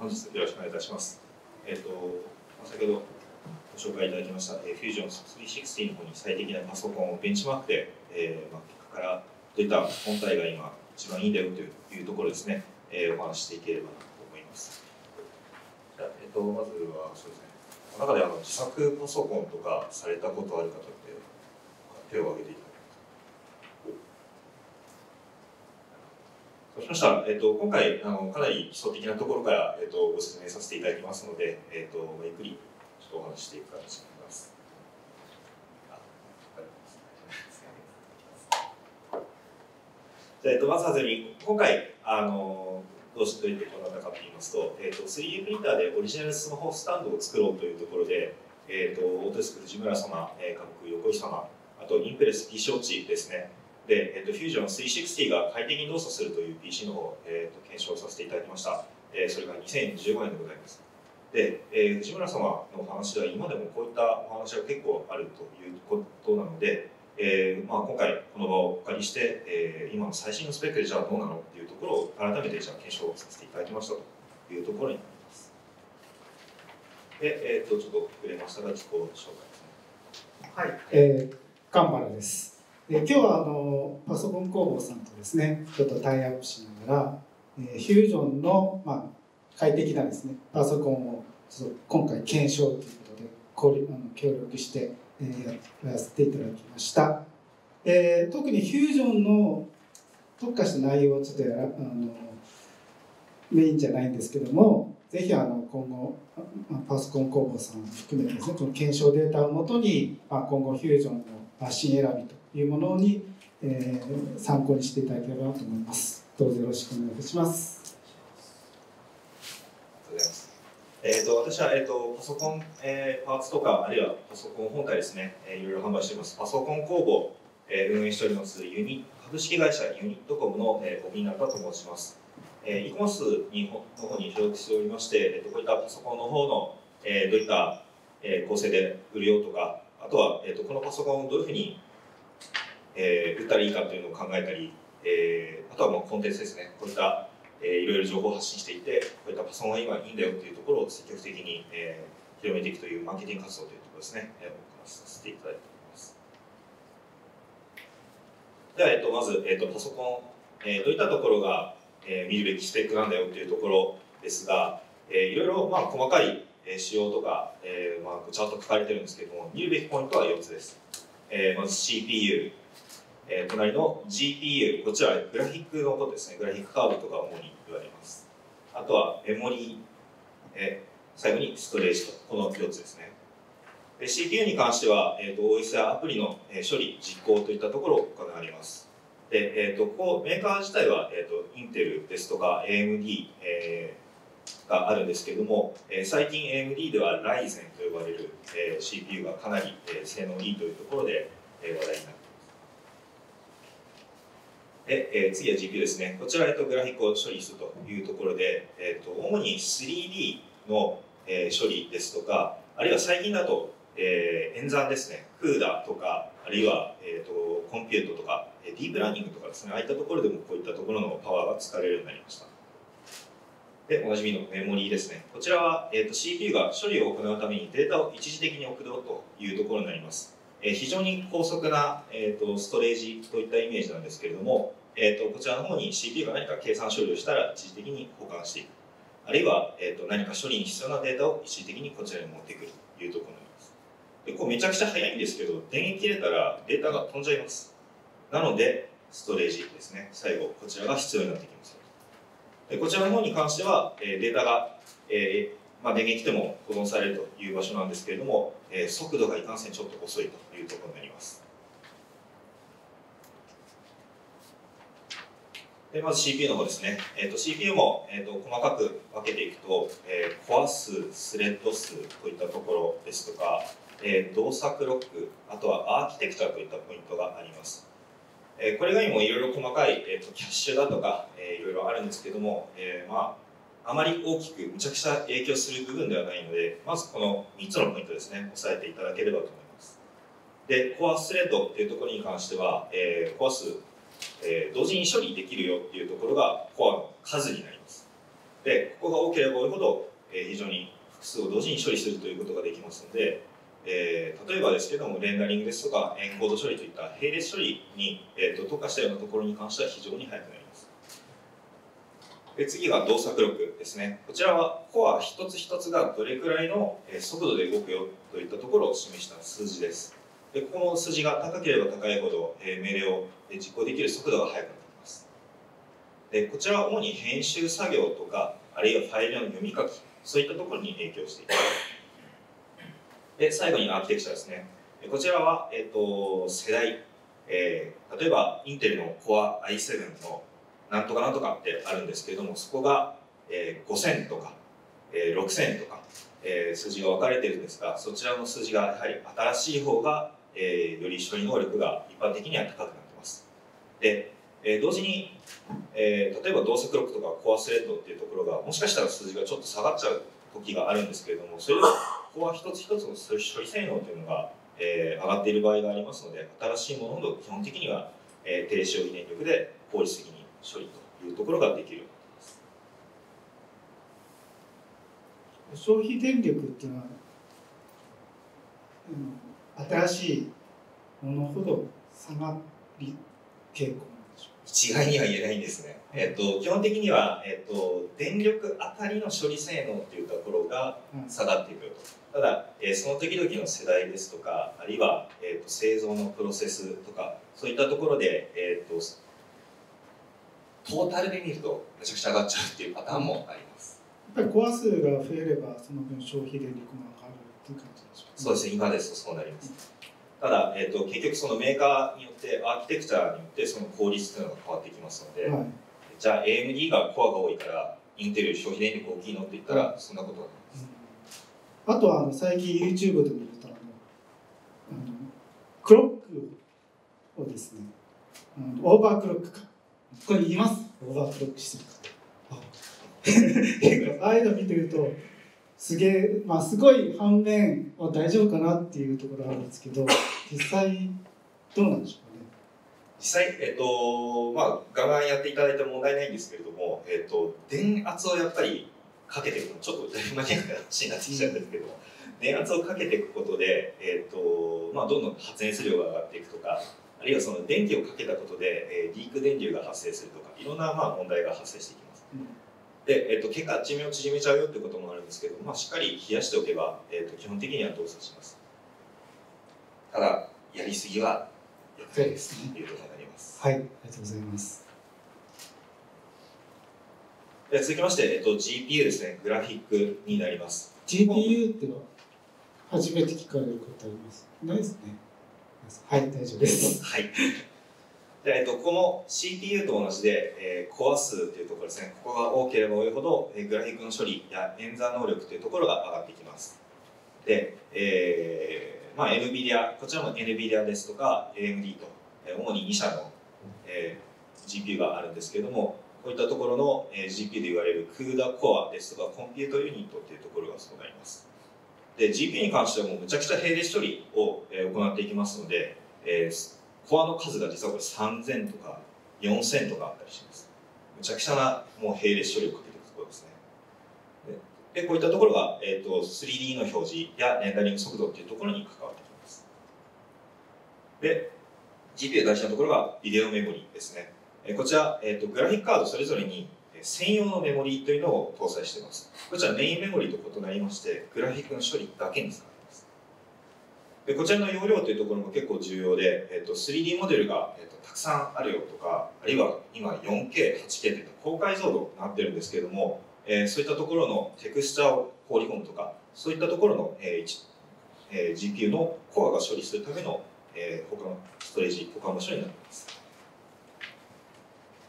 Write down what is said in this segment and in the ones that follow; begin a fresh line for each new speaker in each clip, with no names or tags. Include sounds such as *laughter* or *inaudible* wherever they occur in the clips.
本日よろしくお願いいたします。えっ、ー、と、先ほどご紹介いただきました、えー、Fusion 360の方に最適なパソコンをベンチマークで、えーまあ、結果からどういった本体が今一番いいんだよというところですね、えー、お話していければなと思います。じゃえっ、ー、と、まずはそうですね、中であの自作パソコンとかされたことある方って手を挙げていただそうしました、えっと、今回あのかなり基礎的なところから、えっと、ご説明させていただきますので、えっと、ゆっくりちょっとお話していく形になります。じゃあ、えっと、まずはじめに今回あのどうしてどういったことなったかと言いますと、えっと、3D プリンターでオリジナルスマホスタンドを作ろうというところで、えっと、オートデスク藤村様、えー、各国横井様、あとインプレス P 承知ですね、で、えっと、Fusion 360が快適に動作するという PC の方、えっと、検証させていただきました。えー、それが2015年でございます。で、えー、藤村様のお話では今でもこういったお話が結構あるということなので、えーまあ、今回この場をお借りして、えー、今の最新のスペックでじゃあどうなのっていうところを改めてじゃあ検証させていただきましたというところになります。で、えっ、ー、と、ちょっと遅れましたが、自己紹介ですね。
はい、えー、神原です。で今日はあのパソコン工房さんとですねちょっとタイアップしながら、え、フュージョンの、まあ、快適なですねパソコンをちょっと今回検証ということで協力して、え、やらせていただきました、えー、特にフュージョンの特化した内容をちょっとあのメインじゃないんですけどもぜひあの今後パソコン工房さん含めてですねこの検証データをもとに、まあ、今後フュージョンのマシン選びというものに、えー、参考にしていただければと思います。どうぞよろしくお願いいたします。
えーと、私は、えーと、パソコン、えー、パーツとかあるいはパソコン本体ですね、えー、いろいろ販売していますパソコン工房、えー、運営しておりますユニ株式会社ユニットコムの、えー、小湊と申します、えー、e コマースにの方に所属しておりまして、えーと、こういったパソコンの方の、えー、どういった、えー、構成で売るよとかあとは、えーとこのパソコンをどういうふうにえー、売ったらいいかというのを考えたり、えー、あとはもうコンテンツですね。こういった、えー、いろいろ情報を発信していてこういったパソコンが今いいんだよというところを積極的に、えー、広めていくというマーケティング活動というところですね、えー、お話しさせていただいております。では、えーと、まず、えーと、パソコン、えー、どういったところが、えー、見るべきスペックなんだよというところですが、えー、いろいろ、まあ、細かい仕様とか、えーまあ、チャート書かれてるんですけども見るべきポイントは4つです、えー、まず CPU えー、隣の GPU、こちらグラフィックのことですね、グラフィックカードとか主に言われます。あとはメモリー、えー、最後にストレージと、この4つですね。で CPU に関しては、えーと、OS やアプリの、え処理、実行といったところを行います。で、えーと、こうメーカー自体は、えーと、インテルですとか AMD、えー、があるんですけれども、えー、最近 AMD では Ryzen と呼ばれる、えー、CPU がかなり、えー、性能いいというところで、えー、話題になってで、えー、次は GPU ですね。こちら、えっと、グラフィックを処理するというところで、えっと、主に 3D の、えー、処理ですとか、あるいは最近だと、えー、演算ですね。CUDA とか、あるいは、えーと、コンピュートとか、ディープラーニングとかですね、ああいったところでもこういったところのパワーが使われるようになりました。で、おなじみのメモリーですね。こちらは、えーと、CPU が処理を行うためにデータを一時的に送ろうというところになります。えー、非常に高速な、えーとストレージといったイメージなんですけれども、えーと、こちらの方に CPU が何か計算処理をしたら一時的に保管していく。あるいは、えーと、何か処理に必要なデータを一時的にこちらに持ってくるというところになります。でこうめちゃくちゃ早いんですけど電源切れたらデータが飛んじゃいます。なのでストレージですね。最後こちらが必要になってきます。こちらの方に関しては、え、データが、えーまあ、電源切っても保存されるという場所なんですけれども、えー、速度がいかんせんちょっと遅いというところになりますでまず CPU の方ですね、えーと、CPU も、えーと、細かく分けていくと、えー、コア数、スレッド数といったところですとか、えー、動作クロック、あとはアーキテクチャといったポイントがあります。え、これ以外にもいろいろ細かい、えーと、キャッシュだとか、えー、いろいろあるんですけども、えー、まあ、あまり大きく、むちゃくちゃ影響する部分ではないので、まずこの3つのポイントですね、押さえていただければと思います。で、コアスレッドっていうところに関しては、えー、コア数えー、同時に処理できるよっていうところがコアの数になります。で、ここが多ければ多いほど、え、非常に複数を同時に処理するということができますので、えー、例えばですけどもレンダリングですとかエンコード処理といった並列処理に、えーと、特化したようなところに関しては非常に速くなります。で次が動作録ですね。こちらはコア一つ一つがどれくらいの速度で動くよといったところを示した数字です。でこの数字が高ければ高いほど、えー、命令を実行できる速度が速くなっています。でこちらは主に編集作業とかあるいはファイルの読み書きそういったところに影響しています。で最後にアーキテクチャですね。こちらは、えーと、世代、えー、例えばインテルの Core i7 のなんとかなんとかってあるんですけれどもそこが、えー、5000とか、えー、6000とか、えー、数字が分かれてるんですがそちらの数字がやはり新しい方が、えー、より処理能力が一般的には高くなってます。で、えー、同時に、えー、例えば動作ロックとかコアスレッドっていうところがもしかしたら数字がちょっと下がっちゃう時があるんですけれどもそれをはコア一つ一つの処理性能というのが、えー、上がっている場合がありますので新しいものの基本的には、えー、低消費電力で効率的に処理というところができるようになって
います。消費電力っていうのは、うん、新しいものほど下がり傾向。
一概には言えないんですね。えっと、基本的には、えっと、電力あたりの処理性能っていうところが下がっていくよと。ただ、えー、その時々の世代ですとか、あるいは、えーと、製造のプロセスとか、そういったところで、えーと、トータルで見るとめちゃくちゃ上がっちゃうっていうパターンもあります。
やっぱりコア数が増えれば、その分消費電力も上がるっていう感じでしょうか、ね、
そうですね、今ですとそうなります。ただ、えーと、結局そのメーカーによってアーキテクチャによってその効率というのが変わってきますので、はい、じゃあ AMD がコアが多いからインテル消費電力大きいのって言ったらそんなことはないです、
うん、あとはあの最近 YouTube で見るとあのクロックをですねオーバークロックか。これ言います。オーバークロックしてるか *laughs* ああいうの見てるとすげえ、まあ、すごい反面は大丈夫かなっていうところあるんですけど実際どうなんでしょうかね？
実際、えっ、ー、とまあ、ガンガンやっていただいても問題ないんですけれども、えっ、ー、と、電圧をやっぱりかけていくのちょっとだいぶマニアックな話になってきちゃうんですけど、電圧をかけていくことで、えっ、ー、とまあ、どんどん発熱量が上がっていくとかあるいはその電気をかけたことで、えー、リーク電流が発生するとかいろんなまあ問題が発生していきます。うんで、えっと、結果寿命を縮めちゃうよってこともあるんですけど、まあ、しっかり冷やしておけば、えっと、基本的には動作します。ただやりすぎは良くないです。ということになります
はい。ありがとうございます。
で続きまして、えっと、GPU ですね。グラフィックになります。
GPU っていうのは初めて聞かれることあります。ないですね。はい大丈夫です。
はいで、えっと、この CPU と同じで、えー、コア数というところですね、ここが多ければ多いほど、えー、グラフィックの処理や演算能力というところが上がってきます。で、えーまあ、NVIDIA、こちらも NVIDIA ですとか AMD と、えー、主に2社の、えー、GPU があるんですけれども、こういったところの、えー、GPU で言われる CUDA コアですとかコンピュートユニットというところがそうなります。で、GPU に関してはもうむちゃくちゃ並列処理を、えー、行っていきますので、えーコアの数が実はこれ3000とか4000とかあったりします。むちゃくちゃなもう並列処理をかけていくところですね。でこういったところが、えーと、3D の表示やレンダリング速度っていうところに関わってきます。で、GPU 大事なところがビデオメモリですね。えこちら、えーと、グラフィックカードそれぞれに専用のメモリというのを搭載しています。こちらメインメモリと異なりまして、グラフィックの処理だけに使でこちらの容量というところも結構重要で、えー、と 3D モデルが、えーと、たくさんあるよとかあるいは今 4K、8K といった高解像度になってるんですけれども、えー、そういったところのテクスチャーを放り込むとかそういったところの、えーえー、GPU のコアが処理するための、えー、他のストレージ保管場所になっています。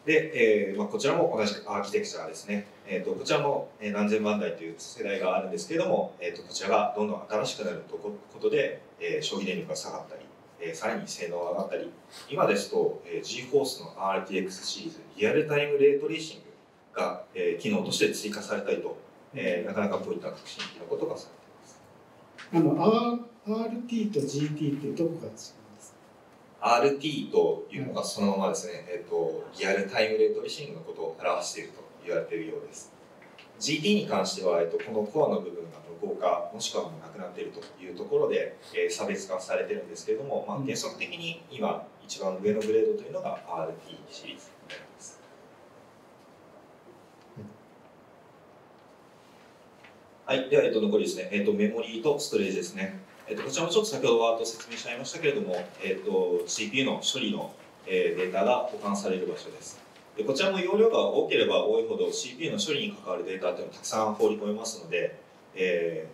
で、えーまあ、こちらも同じアーキテクチャですね。えーと、こちらも何千万台という世代があるんですけれども、えーと、こちらがどんどん新しくなるとことで、えー、消費電力が下がったり、えー、さらに性能が上がったり、今ですと、えー、GForce の RTX シリーズ、リアルタイムレートレーシングが、えー、機能として追加されたりと、えー、なかなかこういった革新的なことがされています。
あの RT と GT ってどこが違う？んです
RT というのがそのままですね、えーと、リアルタイムレートレーシングのことを表していると言われているようです。GT に関しては、えっと、このコアの部分が無効化もしくはもうなくなっているというところで、えー、差別化されてるんですけれども、まあ、原則的に今一番上のグレードというのが RT シリーズになります。はい、では、えっと、残りですね、えっと、メモリーとストレージですね。えっと、こちらもちょっと先ほどワード説明しちゃいましたけれども、えっと、CPU の処理の、えー、データが保管される場所です。でこちらも容量が多ければ多いほど CPU の処理に関わるデータっていうのをたくさん放り込めますので、え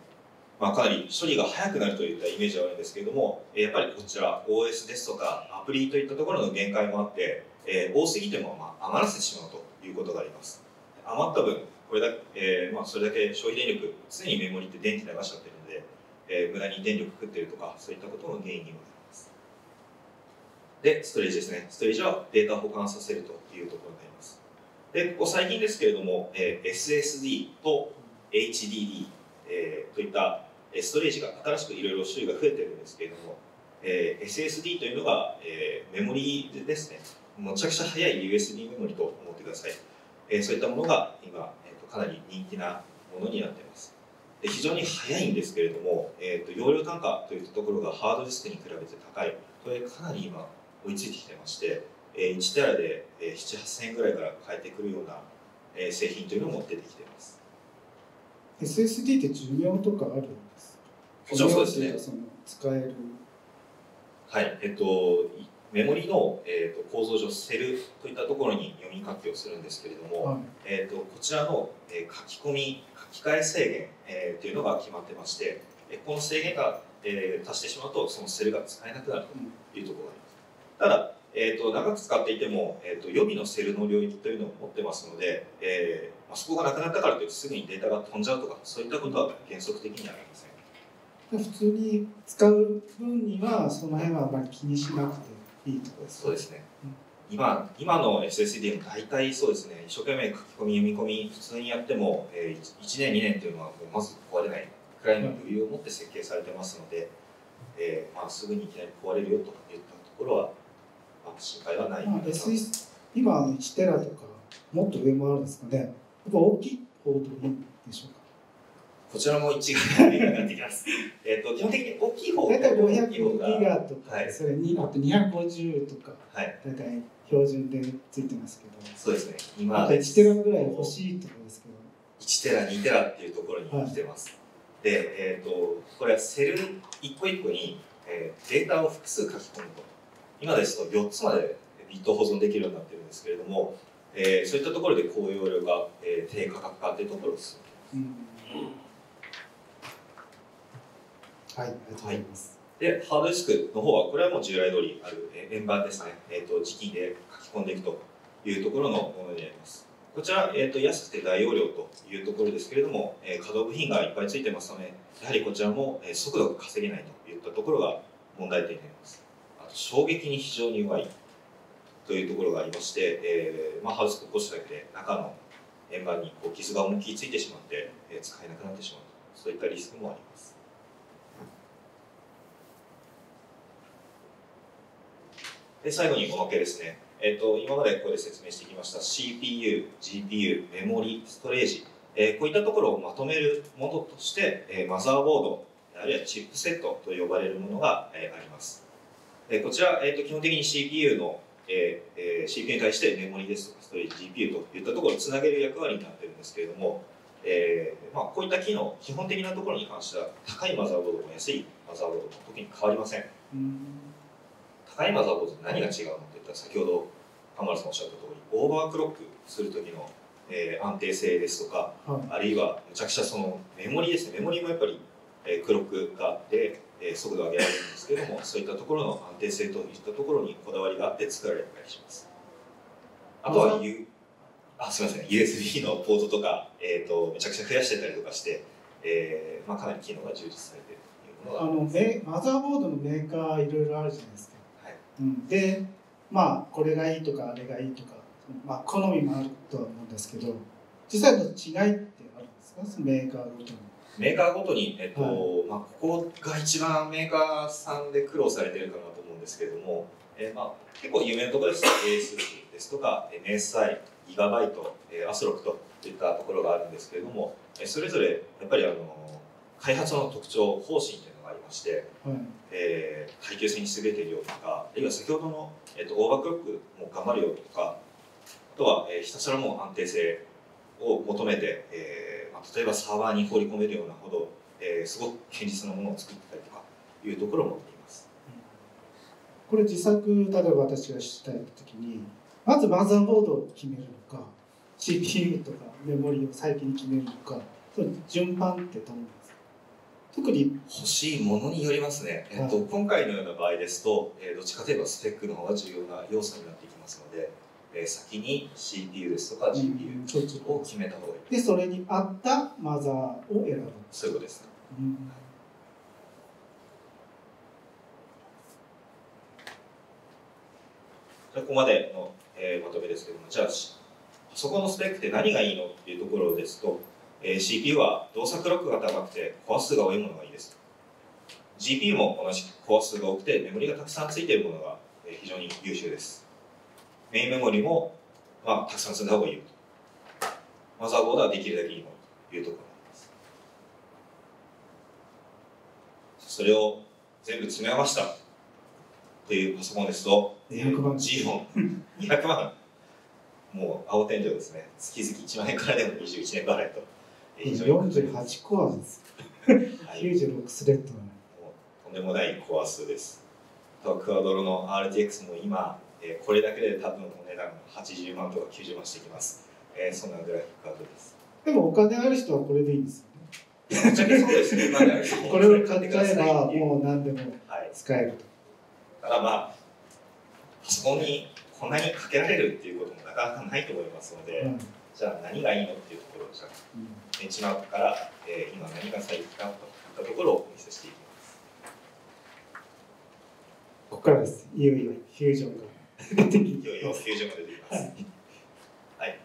ーまあ、かなり処理が早くなるといったイメージはあるんですけれどもやっぱりこちら OS ですとかアプリといったところの限界もあって、えー、多すぎてもまあ余らせてしまうということがあります余った分これだ、えーまあ、それだけ消費電力常にメモリって電気流しちゃってる、えー、無駄に電力食ってるとかそういったことの原因にもなりますでストレージですねストレージはデータを保管させるというところになります。で、ここ最近ですけれども、えー、SSD と HDD、えー、といったストレージが新しくいろいろ種類が増えてるんですけれども、えー、SSD というのが、えー、メモリーですね。むちゃくちゃ速い USB メモリと思ってください。えー、そういったものが今、えーと、かなり人気なものになっています。で非常に速いんですけれども、えーと、容量単価といったところがハードディスクに比べて高い。これかなり今追いついてきてまして、え1テラで、え7、8000円ぐらいから変えてくるような、え製品というのも出てきています。
SSD って寿命とかあるんです
もちろんそうですね。
その使える。
はい、えっと、メモリの、えーと、構造上セルといったところに読み書きをするんですけれども、はい、えーと、こちらの、えー、書き込み書き換え制限、えー、というのが決まってまして、えこの制限が、えー、達してしまうとそのセルが使えなくなるというところがあります。ただえーと、長く使っていても、えーと、予備のセルの領域というのを持ってますので、えーまあ、そこがなくなったからといってすぐにデータが飛んじゃうとかそういったことは原則的にはありません。
普通に使う分にはその辺はあまり気にしなくていいところです
そうですね、うん、今今の SSD も大体そうですね。一生懸命書き込み読み込み普通にやっても、えー、1年2年っていうのはもうまず壊れないくらいの余裕を持って設計されてますので、うん、えー、まあ、すぐにいきなり壊れるよといったところは心配はない、まあ、
S 今1テラとかもっと上もあるんですかね。やっぱ大きい方でいいんでしょうか。
こちらも一概になってきます。*laughs* えっと基本的に大きい方
大体500ギガとか、はい、それにあと250とか、はい、大体標準でついてますけど、
そうですね。今
1テラぐらい欲しいところですけど、
1テラ2テラっていうところに来てます。はい、で、えっ、ー、とこれはセル一個一個に、えー、データを複数書き込むと今ですと4つまでビット保存できるようになってるんですけれども、えー、そういったところで高容量が、えー、低価格化というところです。うん、
はい、ありがとうございます。
で、ハードディスクの方は、これはもう従来通りある、え、円盤ですね、えーと、時期で書き込んでいくというところのものになります。こちら、えーと、安くて大容量というところですけれども、えー、可動部品がいっぱいついてますので、やはりこちらも、え、速度が稼げないといったところが問題点になります。あと衝撃に非常に弱いというところがありまして、えーまあ、ハウスを起こしただけで中の円盤にこう傷が思いっきりついてしまって、えー、使えなくなってしまうとそういったリスクもあります。で最後におまけですね、えーと、今までここで説明してきました CPU、GPU、メモリ、ストレージ、えー、こういったところをまとめるものとして、えー、マザーボードあるいはチップセットと呼ばれるものが、えー、あります。えこちら、えーと、基本的に CPU の、えーえー、CPU に対してメモリです。とかストレージ GPU といったところをつなげる役割になっているんですけれども、えーまあ、こういった機能基本的なところに関しては高いマザーボードも安いマザーボードも特に変わりません。高いマザーボードと何が違うのっていったら先ほど浜田さんおっしゃった通りオーバークロックする時の、えー、安定性ですとか、はい、あるいはむちゃくちゃそのメモリですね。メモリもやっぱり、えー、クロックがあってえ速度を上げられるんですけれどもそういったところの安定性といったところにこだわりがあって作られたりします。あとは U あすみません。USB のポートとか、えーと、めちゃくちゃ増やしてたりとかして、えーまあ、かなり機能が充実されている
というものが。あのメマザーボードのメーカーいろいろあるじゃないですか、はいうん、でまあこれがいいとかあれがいいとか、まあ、好みもあるとは思うんですけど実際の違いってあるんですか？そのメーカーごとに。
メーカーごとに、えっと、はい、まあ、ここが一番メーカーさんで苦労されてるかなと思うんですけれども、えー、まあ、結構有名なところですと ASUS ですとか MSI ギガバイト、えー、アスロックといったところがあるんですけれども、えー、それぞれやっぱりあの開発の特徴方針というのがありまして、はい、えー、耐久性に優れているよとかあるいは先ほどの、えーと、オーバークロックも頑張るよとかあとは、えー、ひたすらもう安定性を求めて、えーまあ、例えばサーバーに放り込めるようなほど、えー、すごく堅実なものを作ってたりとかいうところを持っています。
これ自作例えば私がしたい時にまずマザーボードを決めるのか CPU とかメモリを最近決めるのかその順番ってどうなんですか？
特に欲しいものによりますね、えっと、今回のような場合ですと、えー、どっちかといえばスペックの方が重要な要素になっていきますので、えー、先に CPU ですとか GPU を決めた方がい
い、でそれに合ったマザーを選ぶ。
そういうことです、ね、うん。ここまでの、えー、まとめですけどもじゃあそこのスペックって何がいいのっていうところですと、えー、CPU は動作クロックが高くてコア数が多いものがいいです。GPU も同じコア数が多くてメモリがたくさんついているものが、えー、非常に優秀です。メインメモリも、まあ、たくさん積んだ方がいいマザーボードはできるだけいいものというところです。それを全部詰め合わせたというパソコンですと200万。G 本200万。もう青天井ですね。月々1万円からでも21年払いと
48コアです。96スレッド
とんでもないコア数です。とクアドロの RTX も今、えー、これだけで多分お値段80万とか90万してきます、えー、そんなグラフィックカードです。
でもお金ある人はこれでいいんですよ
ね。そうですね。
これを買っちゃえばもう何でも使えると、
はい、ただまあパソコンにこんなにかけられるっていうこともなかなかないと思いますので、うん、じゃあ何がいいのっていうところをじゃあ、ベンチマークから、えー、今何が最適かといったところをお見せしていきます。
ここからです。いよいよフュージョンが出てき
いよいよフュージョンが出てきます。はい。はい、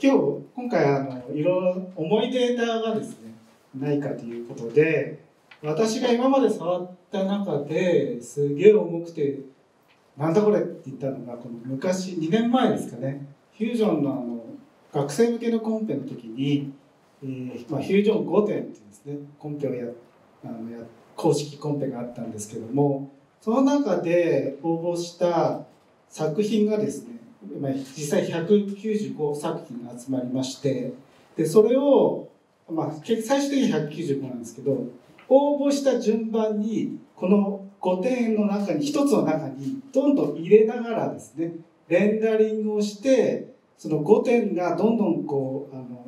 今日今回あのいろいろ重いデータがですねないかということで私が今まで触った中ですげえ重くてなんだこれって言ったのがこの昔2年前ですかねフュージョンのあの学生向けのコンペの時に、えーまあ、フュージョン5点っていうんですね。コンペをやあのや公式コンペがあったんですけどもその中で応募した作品がですね、まあ、実際195作品が集まりましてでそれを、まあ、最終的に195なんですけど応募した順番にこの5点の中に1つの中にどんどん入れながらですねレンダリングをしてその5点がどんどんこうあの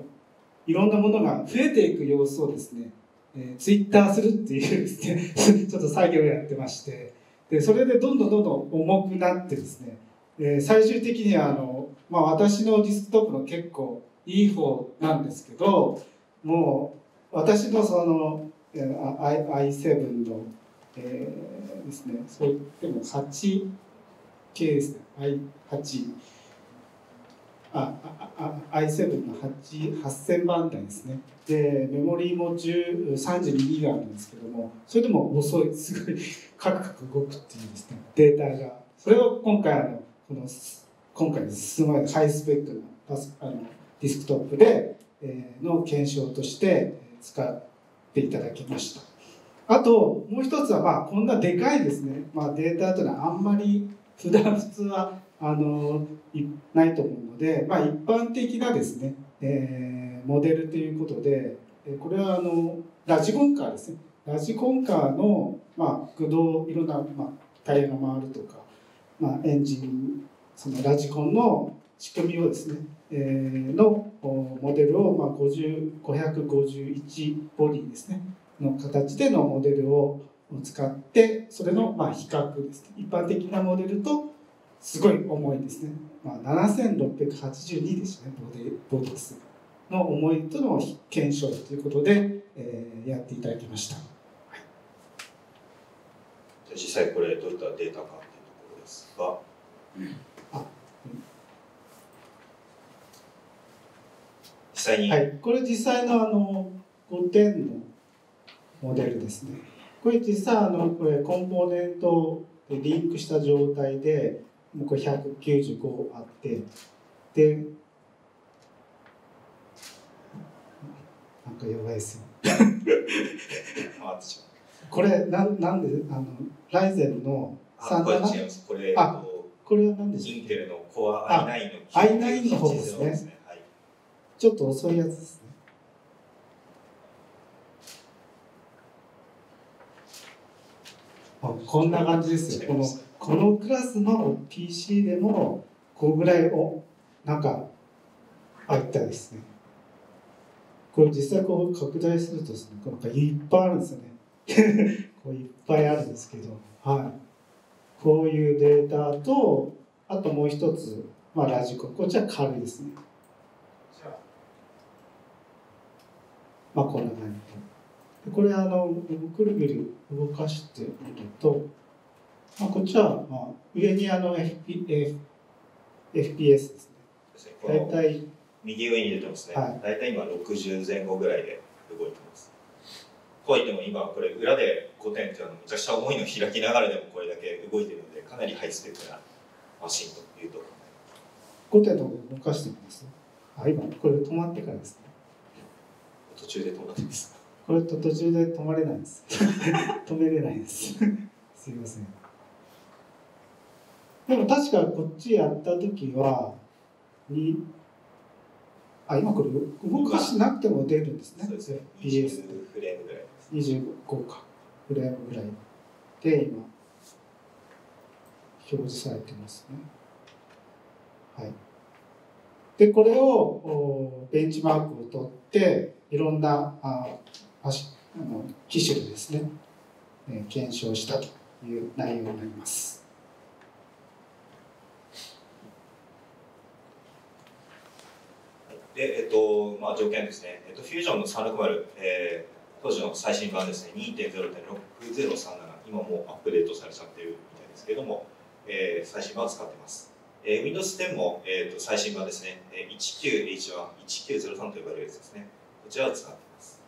いろんなものが増えていく様子をですね、えー、ツイッターするっていうですね *laughs* ちょっと作業をやってましてでそれでどんどんどんどん重くなってですね、えー、最終的にはあの、まあ、私のディスクトップの結構いい方なんですけどもう私のその i7 の、えー、ですねそうでも8系ですね i8 あああ i7 の8000番台ですね。でメモリーも32ギガなんですけどもそれでも遅い。すごいカクカク動くっていうですねデータが。それを今回あのこの今回進まれたハイスペックなパスあのディスクトップで、えー、の検証として使っていただきました。あともう一つはまあこんなでかいですね、まあ、データというのはあんまり普段普通はあのないと思うんので、まあ、一般的なですね、えー、モデルということでこれはあのラジコンカーですね。ラジコンカーの、まあ、駆動いろんな、まあ、タイヤが回るとか、まあ、エンジンそのラジコンの仕組みをですね、えー、のモデルを、まあ、551ボディですね。の形でのモデルを使ってそれのまあ比較ですね。一般的なモデルとすごい重いですね、まあ、7682でしたね。ボディ数の重いとの検証ということで、えー、やっていただきました、はい、
実際これどういったデータかっていうところですが、うん、あ、うん、実際に、
はい、これ実際のあの5点のモデルですね。これ実際あのこれコンポーネントでリンクした状態でもうこれ195あってでなんか弱いですよこれなんなんであのライゼンの
あこれ違います。これ
あこれは何でしょう
インテルのコア i9 の
i9 の方ですね。
はい、
ちょっと遅いやつですね。あこんな感じですよ。このこのクラスの PC でもこのぐらいをなんかあったですねこれ実際こう拡大するとですねなんかいっぱいあるんですよね。*laughs* こういっぱいあるんですけど。はい。こういうデータとあともう一つ、まあ、ラジコこっちは軽いですね。まあこんな感じで。これあのぐるぐる動かしてみると、まあ、こっちは、まあ、上にあの FP F FPS ですね。大体
右上に出てますね、
はい、
大体今60前後ぐらいで動いてますとはいっても今これ裏で5点っていうのはめちゃくちゃ重いの開きながらでもこれだけ動いてるのでかなりハイスペックなマシンというと
5点の方動かしてみますあ今これ止まってからですね。
途中で止まってます
これと途中で止まれないです。*laughs* 止めれないです。*laughs* すいませんでも確かこっちやった時はにあ今これ動かしなくても出るんですね。
そうですね。20フレームぐらいです。
25か。フレームぐらい。で今表示されてますね。はい。でこれをベンチマークを取っていろんなああの機種でですね、えー、検証したという内容になります
で、えっとまあ、条件ですね、えっと、フュージョンの360、えー、当時の最新版ですね、2.0.6037、今もうアップデートされちゃってるみたいですけれども、えー、最新版を使ってます。えー、Windows 10も、えーと、最新版ですね、19H1、1903と呼ばれるやつですね、こちらを使っています。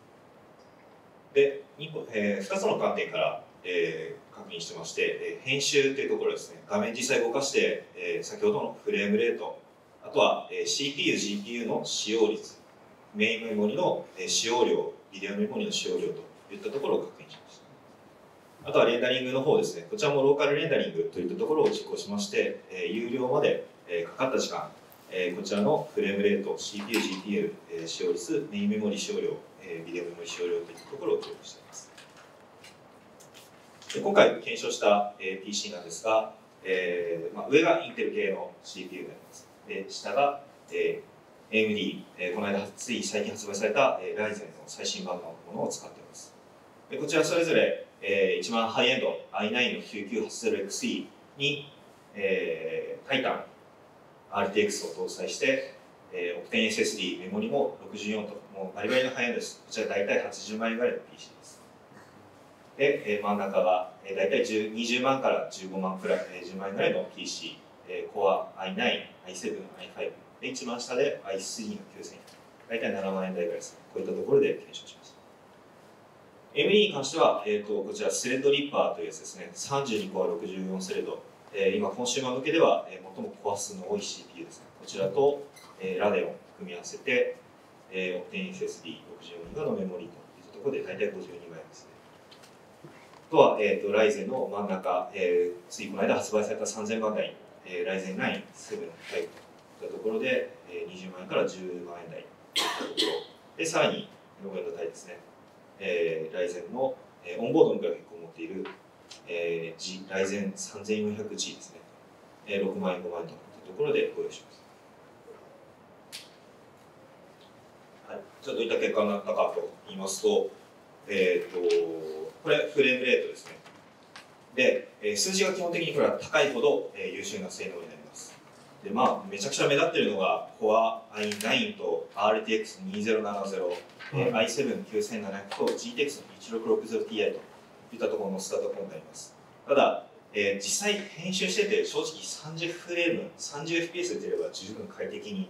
で、2, 個えー、2つの観点から、えー、確認してまして、えー、編集というところですね、画面実際動かして、えー、先ほどのフレームレート、あとは、え、CPU、GPU の使用率、メインメモリの、え、使用量、ビデオメモリの使用量といったところを確認しました。あとはレンダリングの方ですね、こちらもローカルレンダリングといったところを実行しまして、え、有料まで、え、かかった時間、え、こちらのフレームレート、CPU、GPU、え、使用率、メインメモリ使用量、え、ビデオメモリ使用量といったところを記録しています。で今回検証した、え、PC なんですが、えーまあ、上がインテル系の CPU になります。で下が、えー、AMD、えー、この間つい最近発売された、えー、ライゼンの最新版のものを使っています。でこちらそれぞれ、えー、一番ハイエンド i9 の 9980XE に、えー、タイタン RTX を搭載して、えー、オプテン SSD メモリも64ともうバリバリのハイエンドです。こちら大体80万円ぐらいの PC です。で、えー、真ん中が、えー、大体10 20万から15万くらい、えー、10万円ぐらいの PC えー、Core i9、i7、i5 で一番下で i3 の9000円大体7万円台ぐらいです。こういったところで検証しました ME に関しては、えーと、こちらスレッドリッパーというやつですね。32コア64スレッド、えー、今コンシューマー向けでは、えー、最もコア数の多い CPU ですね。こちらと、えー、ラデオン組み合わせて、えー、OptenSSD64 ギガのメモリーといったところで大体52万円ですね。あとは、えーと、ライゼの真ん中、えー、ついこの間発売された3000番台えー、ライゼン9、7タイプといったところで、えー、20万円から10万円台といったところで、さらに、ロゴエンドタイですね、えー、ライゼンの、えー、オンボードのグラフィックを持っている、えー、G、ライゼン 3400G ですね、えー、6万円、5万円といったところでご用意します。はい、じゃあどういった結果になったかと言いますと、えっ、ー、と、これフレームレートですね。で、えー、数字が基本的にこれは高いほど、えー、優秀な性能になります。で、まあ、めちゃくちゃ目立っているのが Core i9 と RTX2070、えー、i7-9700 と GTX1660Ti といったところのスタートコンになります。ただ、えー、実際編集してて正直30フレーム、30fps 出れば十分快適に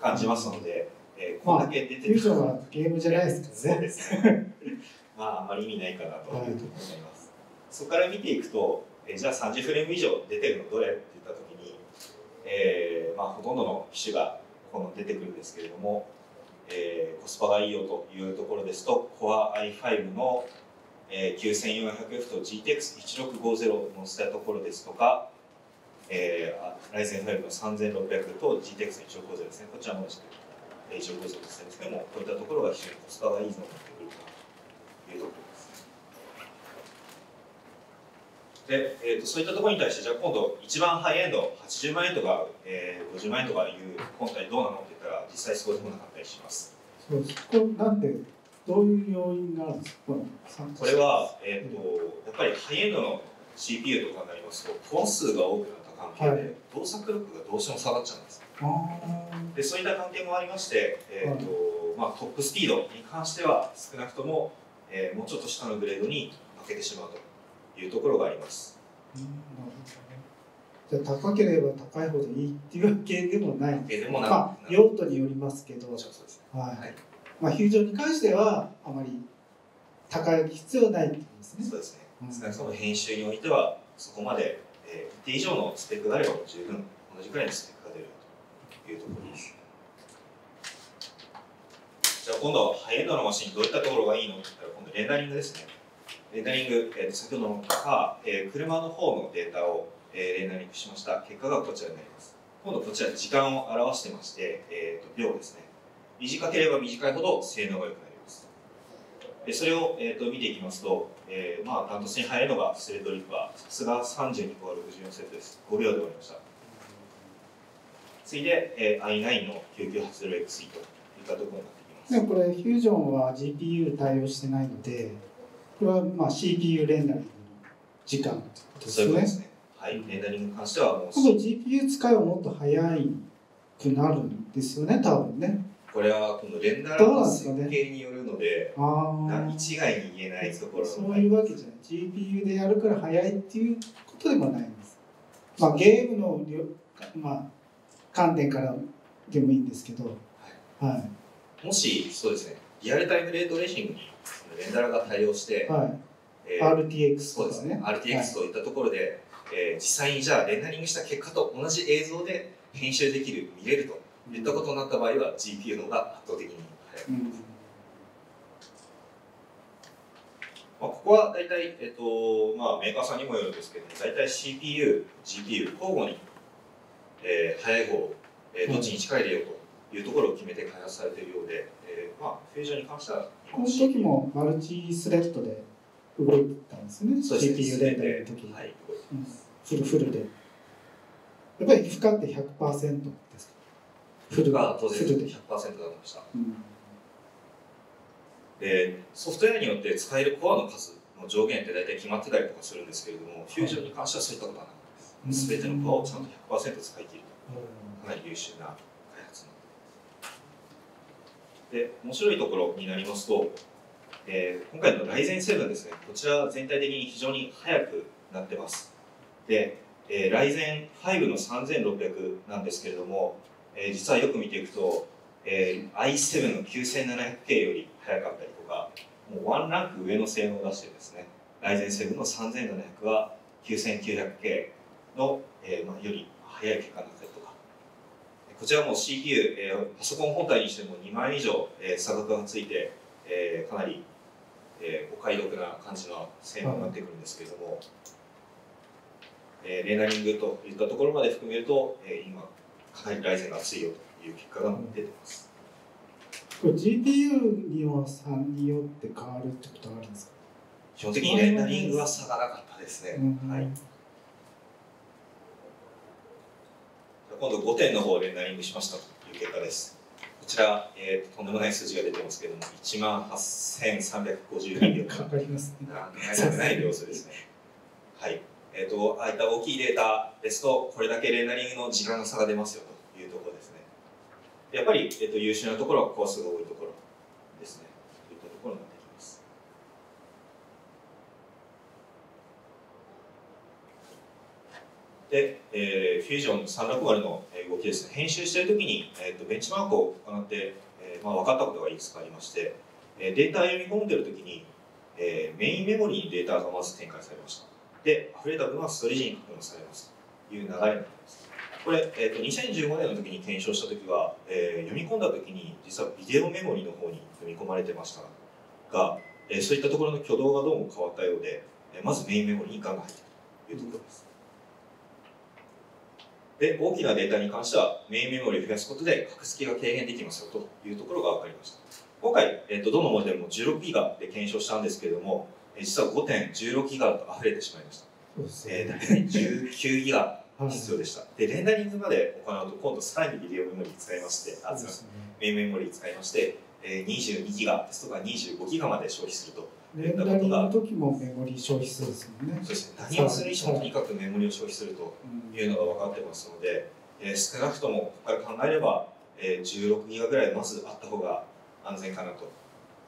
感じますので、えー、こんだけ出て
る、まゲームじゃないですからね。*laughs*
まあ、あまり意味ないかなと思います。そこから見ていくと、えー、じゃあ30フレーム以上出てるのどれって言ったときに、えーまあ、ほとんどの機種がこの出てくるんですけれども、えー、コスパがいいよというところですと Core i5 の、えー、9400F と GTX1650 を載せたところですとか、えー、Ryzen 5の3600と GTX1650 ですね。こちらも1650ですけどもこういったところが非常にコスパがいいのになってくるというところ。で、えーと、そういったところに対してじゃあ今度一番ハイエンド80万円とか、えー、50万円とかいう本体どうなのって言ったら実際そうでもなかったりします。
そうです。これなんでどういう要因があるんですか？
これは、えーと、やっぱりハイエンドの CPU とかになりますと本数が多くなった関係で、はい、動作力がどうしても下がっちゃうんですでそういった関係もありまして、えーと、はい、まあ、トップスピードに関しては少なくとも、えー、もうちょっと下のグレードに負けてしまうというところがあります。
じゃあ高ければ高いほどいいっていうわけでもない
でも
まあ、用途によりますけど、
はい
はいまあ、フュージョンに関してはあまり高い必要ないってことですね。
そうですね。うん、少なくとも編集においてはそこまで、えー、一定以上のスペックがあれば十分同じくらいのスペックが出るというところです。じゃあ今度ハイエンドのマシンどういったところがいいのって言ったら今度レンダリングですね。レンダリング、えー、先ほどのか、えー、車の方のデータを、えー、レンダリングしました。結果がこちらになります。今度こちら時間を表してまして、えーと、秒ですね。短ければ短いほど性能が良くなります。でそれを、えーと、見ていきますと、えー、まあダントツに速いのがスレッドリッパーさすが32個64セットです。5秒で終わりました。次いで、えー、i9 の 9980XE といったところになってきます。
でもこれフュージョンは GPU 対応してないのでこれはまあ CPU レンダリングの時間
ですね。すね。はい、レンダリングに関してはもう。
多分 GPU 使いはもっと早いくなるんですよね、多分ね。
これはこのレンダーの設計によるので、あ一概に言えないところ
そういうわけじゃない。GPU でやるから早いっていうことでもないんです。まあ、ゲームの、まあ、観点からでもいいんですけど、はい、は
い、もしそうですね、リアルタイムレートレーシングにレンダラが対応して、
はい。えー、RTX
そうですね。RTX といったところで、はい、えー、実際にじゃあレンダリングした結果と同じ映像で編集できる見れるといったことになった場合は GPU の方が圧倒的に速い、うん。まあ、ここは大体、えっとまあ、メーカーさんにもよるんですけど大体 CPU、GPU 交互に、えー、速い方、えー、どっちに近いでよというところを決めて開発されているようで、えーまあ、フュージョンに関しては
この時もマルチスレッドで動いたんですね、CPU レンダリの時、はい。うん、フルフルで。やっぱり負荷って100%ですか？
フルが当然フルで。100%だりました、うん、でソフトウェアによって使えるコアの数の上限って大体決まってたりとかするんですけれども、フュージョンに関してはそういったことはないです。すべてのコアをちゃんと100%使い切ると、かなり優秀なで面白いところになりますと、えー、今回の Ryzen 7ですねこちら全体的に非常に速くなってます。で、えー、Ryzen 5の3600なんですけれども、えー、実はよく見ていくと、えー、i7 の 9700K より速かったりとかもうワンランク上の性能を出してですね Ryzen 7の3700は 9900K の、えーまあ、より速い結果になったりとかこちらも CPU、えー、パソコン本体にしても2万円以上、えー、差額がついて、えー、かなり、えー、お買い得な感じの性能になってくるんですけれども、えー、レーナリングといったところまで含めると、えー、今かなりライゼンが熱いよという結果が出てます。
これ GPU にはによって変わるってことあるんですか？
基本的にレンダリングは差がなかったですね。うん、はい今度5点の方をレンダリングしましたという結果です。こちら、えー、とんでもない数字が出てますけども、1万8352秒。
かかりますね。
ない秒数ですね。はい。えっ、ー、と、ああいった大きいデータですと、これだけレンダリングの時間の差が出ますよというところですね。やっぱり、えーと、優秀なところはコースが多いところですね。といったところになってきます。で、えー、フュージョン360の動きですね、編集しているときに、えーと、ベンチマークを行って、えーまあ、分かったことがいくつかありまして、えー、データを読み込んでいるときに、えー、メインメモリーにデータがまず展開されました。で、溢れた分はストレージに確認されますという流れになります。これ、えーと、2015年の時に検証した時は、えー、読み込んだ時に実はビデオメモリーの方に読み込まれてましたが、えー、そういったところの挙動がどうも変わったようで、えー、まずメインメモリーにガンが入っているというところです。で、大きなデータに関してはメインメモリを増やすことで格付きが軽減できますよというところが分かりました。今回、えーと、どのモデルも16ギガで検証したんですけれども、えー、実は5.16ギガだと溢れてしまいました。そうですね、えー、大体19ギガ必要でした。で、レンダリングまで行うと、今度さらにビデオメモリ使いまして、あ、すメインメモリ使いまして、えー、22ギガですとか25ギガまで消費すると。
レンダリングの時もメモリ消費するですもんね。
そうですね。何をするにしてもとにかくメモリを消費するというのが分かってますので、えー、少なくともここから考えれば、えー、16ギガぐらいまずあった方が安全かなと。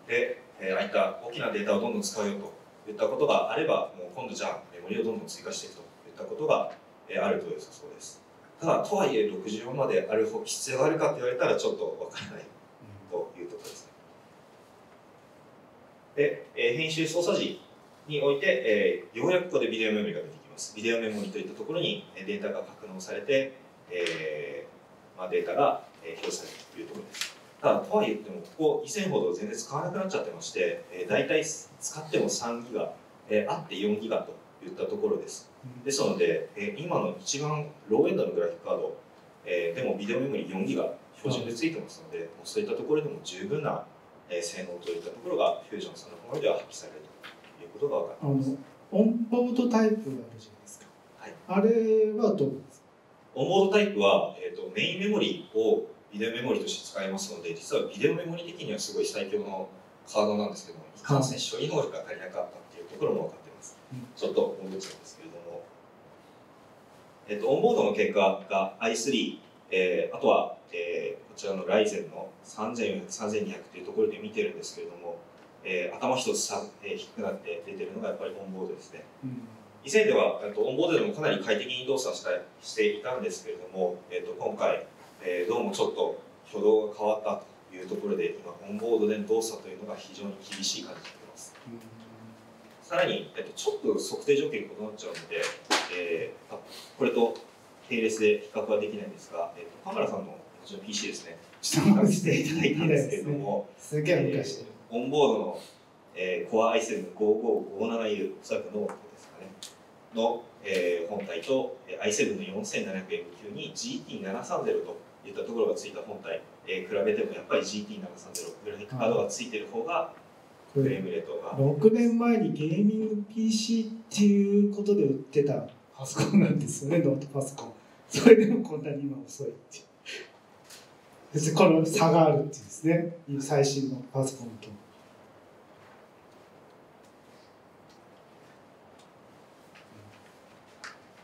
で、えー、ああいった大きなデータをどんどん使うよといったことがあれば、もう今度じゃあメモリをどんどん追加していくといったことがえあると良さそうです。ただ、とはいえ64まである必要があるかと言われたらちょっとわからないというところですね。で、え編集操作時において、えー、ようやくここでビデオメモリが出てきます。ビデオメモリといったところにデータが格納されて、えーまあ、データが表示されるというところです。ただ、とはいえも、ここ以前ほど全然使わなくなっちゃってまして、えー、大体使っても3ギガ、えー、あって4ギガといったところです。ですので、えー、今の一番ローエンドのグラフィックカード、えー、でもビデオメモリ4ギガ標準でついてますので、もうそういったところでも十分な、えー、性能といったところがフュージョンさんの方では発揮されるということが分かります。
オンボードタイプあるじゃないですか。はい、あれはどうですか？
オンボードタイプは、えーと、メインメモリをビデオメモリとして使いますので、実はビデオメモリ的にはすごい最強のカードなんですけども、いかんせん処理能力が足りなかったっていうところも分かってます。ちょっと戻っちゃうんですけれども、えっと、オンボードの結果が i3、えー、あとは、えー、こちらのライゼンの3400、3200というところで見てるんですけれども、えー、頭一つさ、えー、低くなって出てるのがやっぱりオンボードですね。うん、以前ではとオンボードでもかなり快適に動作したしていたんですけれども、えー、と今回、えー、どうもちょっと挙動が変わったというところで今オンボードでの動作というのが非常に厳しい感じになっています。うんさらに、えっと、ちょっと測定条件が異なっちゃうので、えー、あこれと並列で比較はできないんですが、えっと、カメラさんのこちら PC ですね、
ちょっと
していただいたんですけれども、
すげえ昔、
えー、オンボードの、えー、Core i7-5557U、おそらくノートですかね、の、えー、本体と i7 の 4700MQ に GT730 といったところがついた本体、えー、比べてもやっぱり GT730 グラフィックカードがついてる方がフレームレートが
6年前にゲーミング PC っていうことで売ってたパソコンなんですよね。ノートパソコンそれでもこんなに今遅いっていうこの差があるっていうですね最新のパソコンと。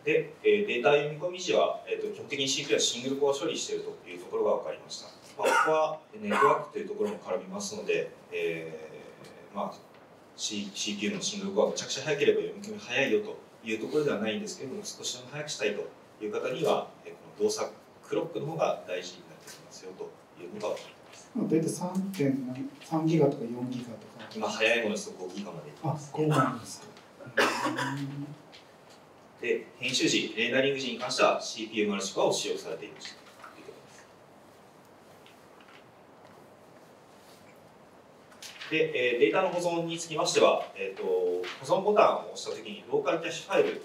で、えー、データ読み込み時は、えーと、基本的に CPU はシングルコア処理しているというところが分かりました。まあ、ここはネットワークというところも絡みますので、えーまあ、C、CPU のシングルコアめちゃくちゃ速ければ読み込み早いよというところではないんですけれども少しでも早くしたいという方にはこの動作クロックの方が大事になってきますよというのが分かります。
大体3.3ギガとか4ギガとか。
今早いものですと5ギガまで。いきます、
ね、あ5なんですか。
で編集時レーダリング時に関しては CPU マルチコアを使用されていましたで、えー、データの保存につきましては、えーと、保存ボタンを押したときにローカルキャッシュファイルの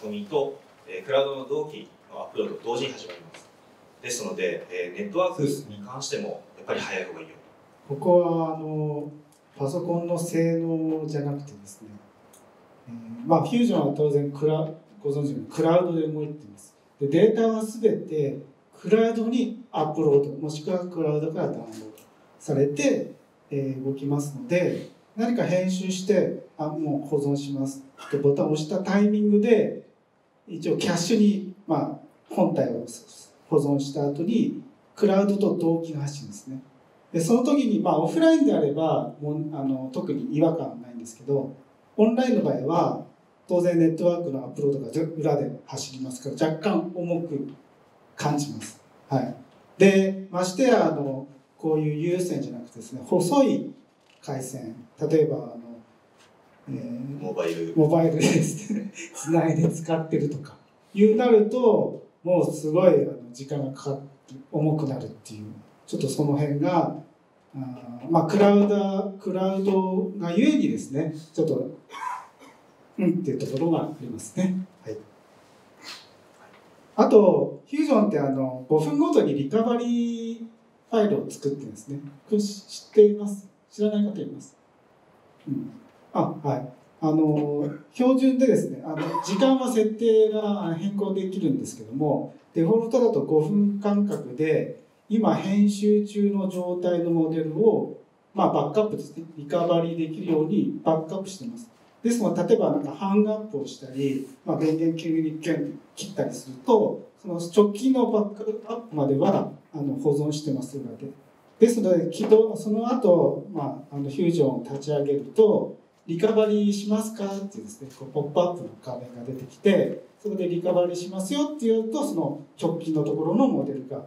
書き込みと、え、クラウドの同期のアップロード同時に始まります。ですので、え、ネットワークに関してもやっぱり早い方がいいよ。
ここはあのパソコンの性能じゃなくてですね、えー、まあフュージョンは当然クラご存知のクラウドで動いています。でデータはすべてクラウドにアップロードもしくはクラウドからダウンロードされてえー、動きますので何か編集してあもう保存しますってボタンを押したタイミングで一応キャッシュに、まあ、本体を保存した後にクラウドと同期が走るんですねでその時に、まあ、オフラインであればもあの特に違和感はないんですけどオンラインの場合は当然ネットワークのアップロードが裏で走りますから若干重く感じます。はい、でましてやあのこういう有線じゃなくてですね細い回線例えばあの、
えー、モバイル。
モバイルでつないで使ってるとか。いうなるともうすごいあの時間がかかって重くなるっていう。ちょっとその辺があまあクラウドクラウドがゆえにですねちょっとうんっていうところがありますね。はい、あとフュージョンってあの5分ごとにリカバリーファイルを作ってるんですね。知っています？知らない方います、うん、あはい。あの標準でですねあの時間は設定が変更できるんですけどもデフォルトだと5分間隔で今編集中の状態のモデルを、まあ、バックアップですね。リカバリーできるようにバックアップしてます。ですので例えばなんかハングアップをしたり、まあ、電源急に切ったりするとその直近のバックアップまではあの保存してますのでですので起動その後、まああのフュージョンを立ち上げるとリカバリーしますか？ってですねこうポップアップの画面が出てきてそこでリカバリーしますよっていうとその直近のところのモデルが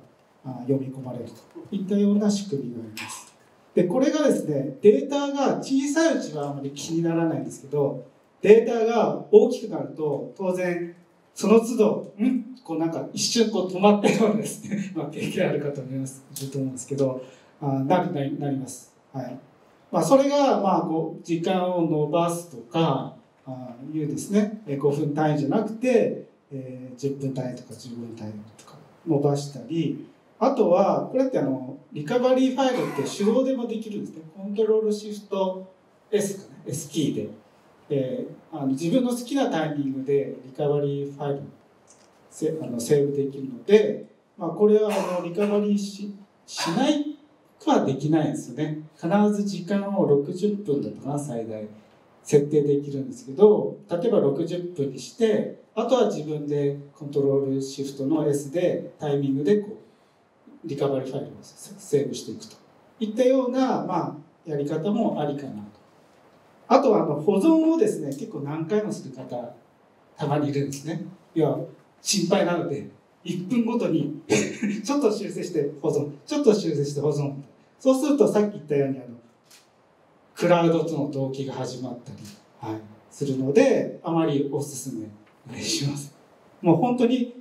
読み込まれるといったような仕組みがあります。でこれがですねデータが小さいうちはあまり気にならないんですけどデータが大きくなると当然その都度んこうなんか一瞬こう止まったようなですね、*laughs* まあ、経験ある方もいますいると思うんですけどあなななります。はいまあ、それが、まあ、こう時間を延ばすとかあいうですね。5分単位じゃなくて、えー、10分単位とか15分単位とか伸ばしたり。あとはこれってあのリカバリーファイルって手動でもできるんですね。コントロールシフト S かね S キーで、えー、あの自分の好きなタイミングでリカバリーファイルセあのセーブできるので、まあ、これはあのリカバリーししないはできないんですよね。必ず時間を60分だとか最大設定できるんですけど例えば60分にしてあとは自分でコントロールシフトの S でタイミングでこうリカバリーファイルをセーブしていくと。いったような、まあ、やり方もありかなと。あとはあの保存をですね結構何回もする方たまにいるんですね。要は心配なので1分ごとに *laughs* ちょっと修正して保存ちょっと修正して保存そうするとさっき言ったようにあのクラウドとの同期が始まったり、はい、するのであまりおすすめします。もう本当に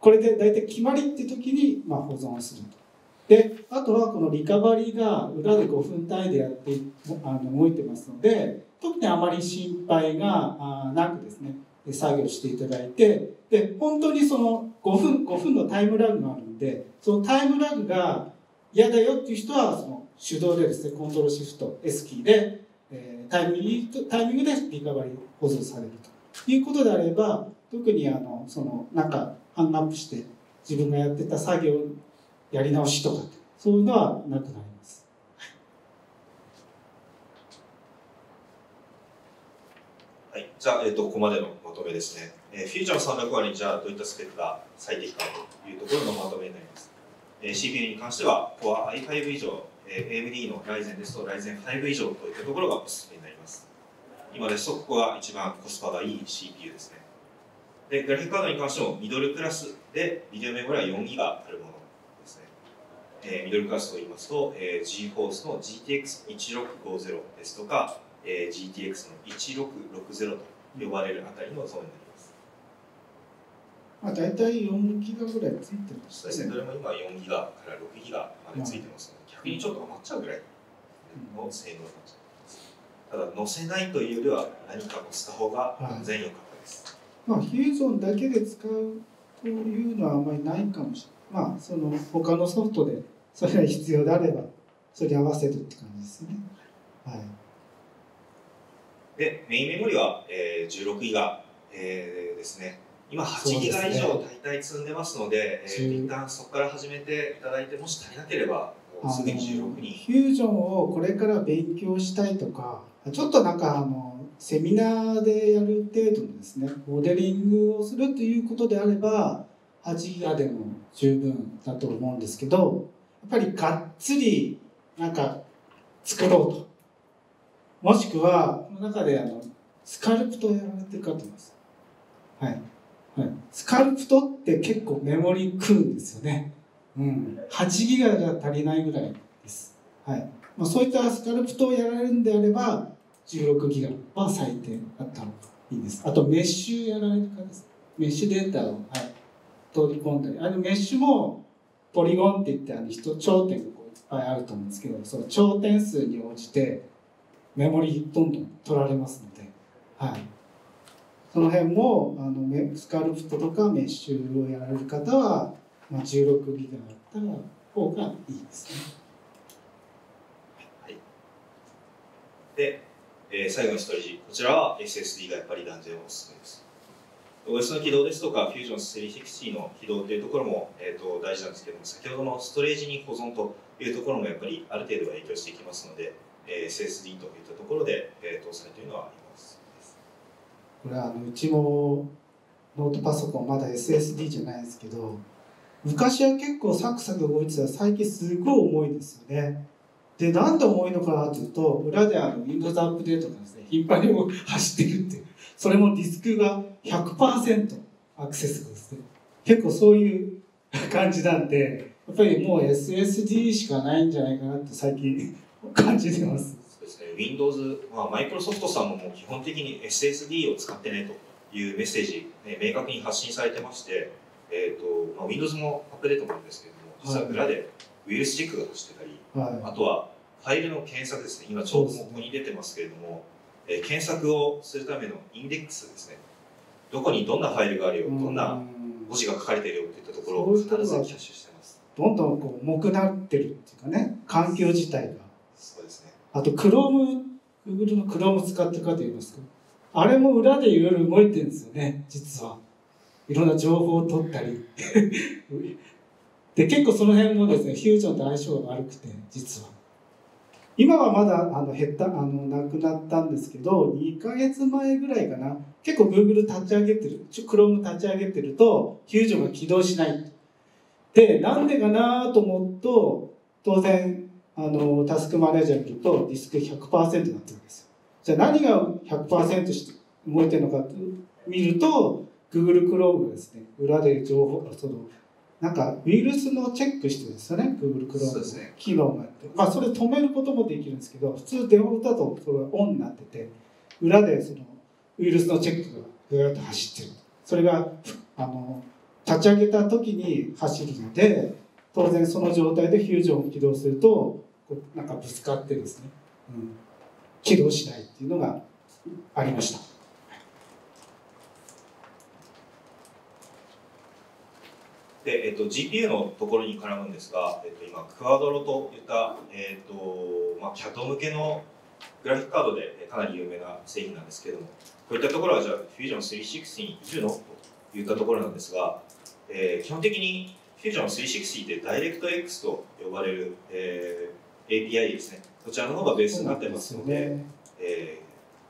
これで大体決まりって時に、まあ、保存すると。であとはこのリカバリーが裏で5分単位でやってあの動いてますので特にあまり心配がなくですね作業していただいてで本当にその5分5分のタイムラグがあるんでそのタイムラグが嫌だよっていう人はその手動でですねコントロールシフト S キーで、えー、タイミングタイミングでリカバリー保存されるということであれば特にあのそのなんかハングアップして自分がやってた作業やり直しとかそういうのはなくなります。
はい、じゃあ、えーと、ここまでのまとめですね。えー、フューチャー300割にじゃあどういったスペックが最適かというところのまとめになります。え CPU に関しては Core i5 以上、え AMD の Ryzen ですと Ryzen5 以上といったところがおすすめになります。今ですとここが一番コスパがいい CPU ですね。でグラフィックカードに関してもミドルクラスでビデオメモリは 4GB あるものですね、えー、ミドルクラスといいますと、えー、GForce の GTX1650 ですとか、えー、GTX の1660と呼ばれるあたりのゾーンになります。
まあ、大体4ギガぐらいついてます、
ね、そうですね、どれも今4ギガから6ギガまでついてますので、逆にちょっと余っちゃうぐらいの性能になっちゃいます。ただ、載せないというよりは、何か載せた方が安全よかったです。
はい、まあ、フュージョンだけで使うというのはあんまりないかもしれない。まあ、その他のソフトでそれが必要であれば、それに合わせるって感じですね。はい。
で、メインメモリは、えー、16ギガ、えー、ですね。今8ギガ以上大体積んでますので、でね、えー、一旦そこから始めていただいてもし足りなければすぐに16に
フュージョンをこれから勉強したいとかちょっとなんかあのセミナーでやる程度のですねモデリングをするということであれば8ギガでも十分だと思うんですけどやっぱりがっつりなんか作ろうと。もしくはこの中であのスカルプトをやられてる方います。はいはい、スカルプトって結構メモリ食うんですよね。うん、8ギガじゃ足りないぐらいです。はいまあ、そういったスカルプトをやられるんであれば、16ギガは最低あった方がいいです。あと、メッシュやられるかです。メッシュデータを、はい、取り込んだりあのメッシュもポリゴンって言ってあの人頂点がこういっぱいあると思うんですけどその頂点数に応じてメモリどんどん取られますので、はい、その辺もあのスカルプトとかメッシュをやられる方は、まあ、16ギガあった方がいいですね。
はい、で、えー、最後のストレージこちらは SSD がやっぱり断然おすすめです。OS の起動ですとか Fusion 360の起動というところも、えーと、大事なんですけども先ほどのストレージに保存というところもやっぱりある程度は影響していきますので、えー、SSD といったところで、えー、搭載というのはあります
これはあのうちもノートパソコンまだ SSD じゃないですけど昔は結構サクサク動いてた最近すごい重いですよね。でなんで重いのかなというと裏であの Windows アップデートがですね頻繁に走ってるっていう。それもディスクが100%アクセスですね。結構そういう感じなんでやっぱりもう SSD しかないんじゃないかなって最近感じてます。
そうですね。Windows、まあ、マイクロソフトさんももう基本的に SSD を使ってねというメッセージ、ね、明確に発信されてまして、えーとまあ、Windows もアップデートなんですけれども、実は裏でウイルスチェックが走ってたり、はい、あとはファイルの検索ですね。今ちょうどここに出てますけれども、えー、検索をするためのインデックスですね。どこにどんなファイルがあるよ、どんな文字が書かれているよといったところを必ずキャッシュしてます。
どんどんこう重くなってるっていうかね、環境自体が。あと、クローム、Google のクローム使ってる方いますかあれも裏でいろいろ動いてるんですよね、実は。いろんな情報を取ったり。*laughs* で、結構その辺もですね、フュージョンと相性が悪くて、実は。今はまだあの減ったあのなくなったんですけど2ヶ月前ぐらいかな結構 Google 立ち上げてる Chrome 立ち上げてるとフュージョンが起動しないでなんでかなと思うと当然あのタスクマネージャー見るとディスク100%になってるんですよ。じゃあ何が100%して動いてるのか見ると Google Chrome がですね裏で情報そのなんかウイルスのチェックしてるんですよね Google Chrome の機能があって、まあそれ止めることもできるんですけど普通デフォルトだとそれがオンになってて裏でそのウイルスのチェックがぐーっと走ってる。それがあの立ち上げた時に走るので当然その状態でフュージョンを起動するとこうなんかぶつかってですね、うん、起動しないっていうのがありました。
で、えっと、GPU のところに絡むんですが、えっと、今、クワドロといった、えっとまあ、CAD 向けのグラフィックカードでかなり有名な製品なんですけれども、こういったところはじゃあ Fusion 360にいるのといったところなんですが、えー、基本的に Fusion 360ってダイレクト X と呼ばれる、えー、API ですね。こちらの方がベースになってますので、ねえー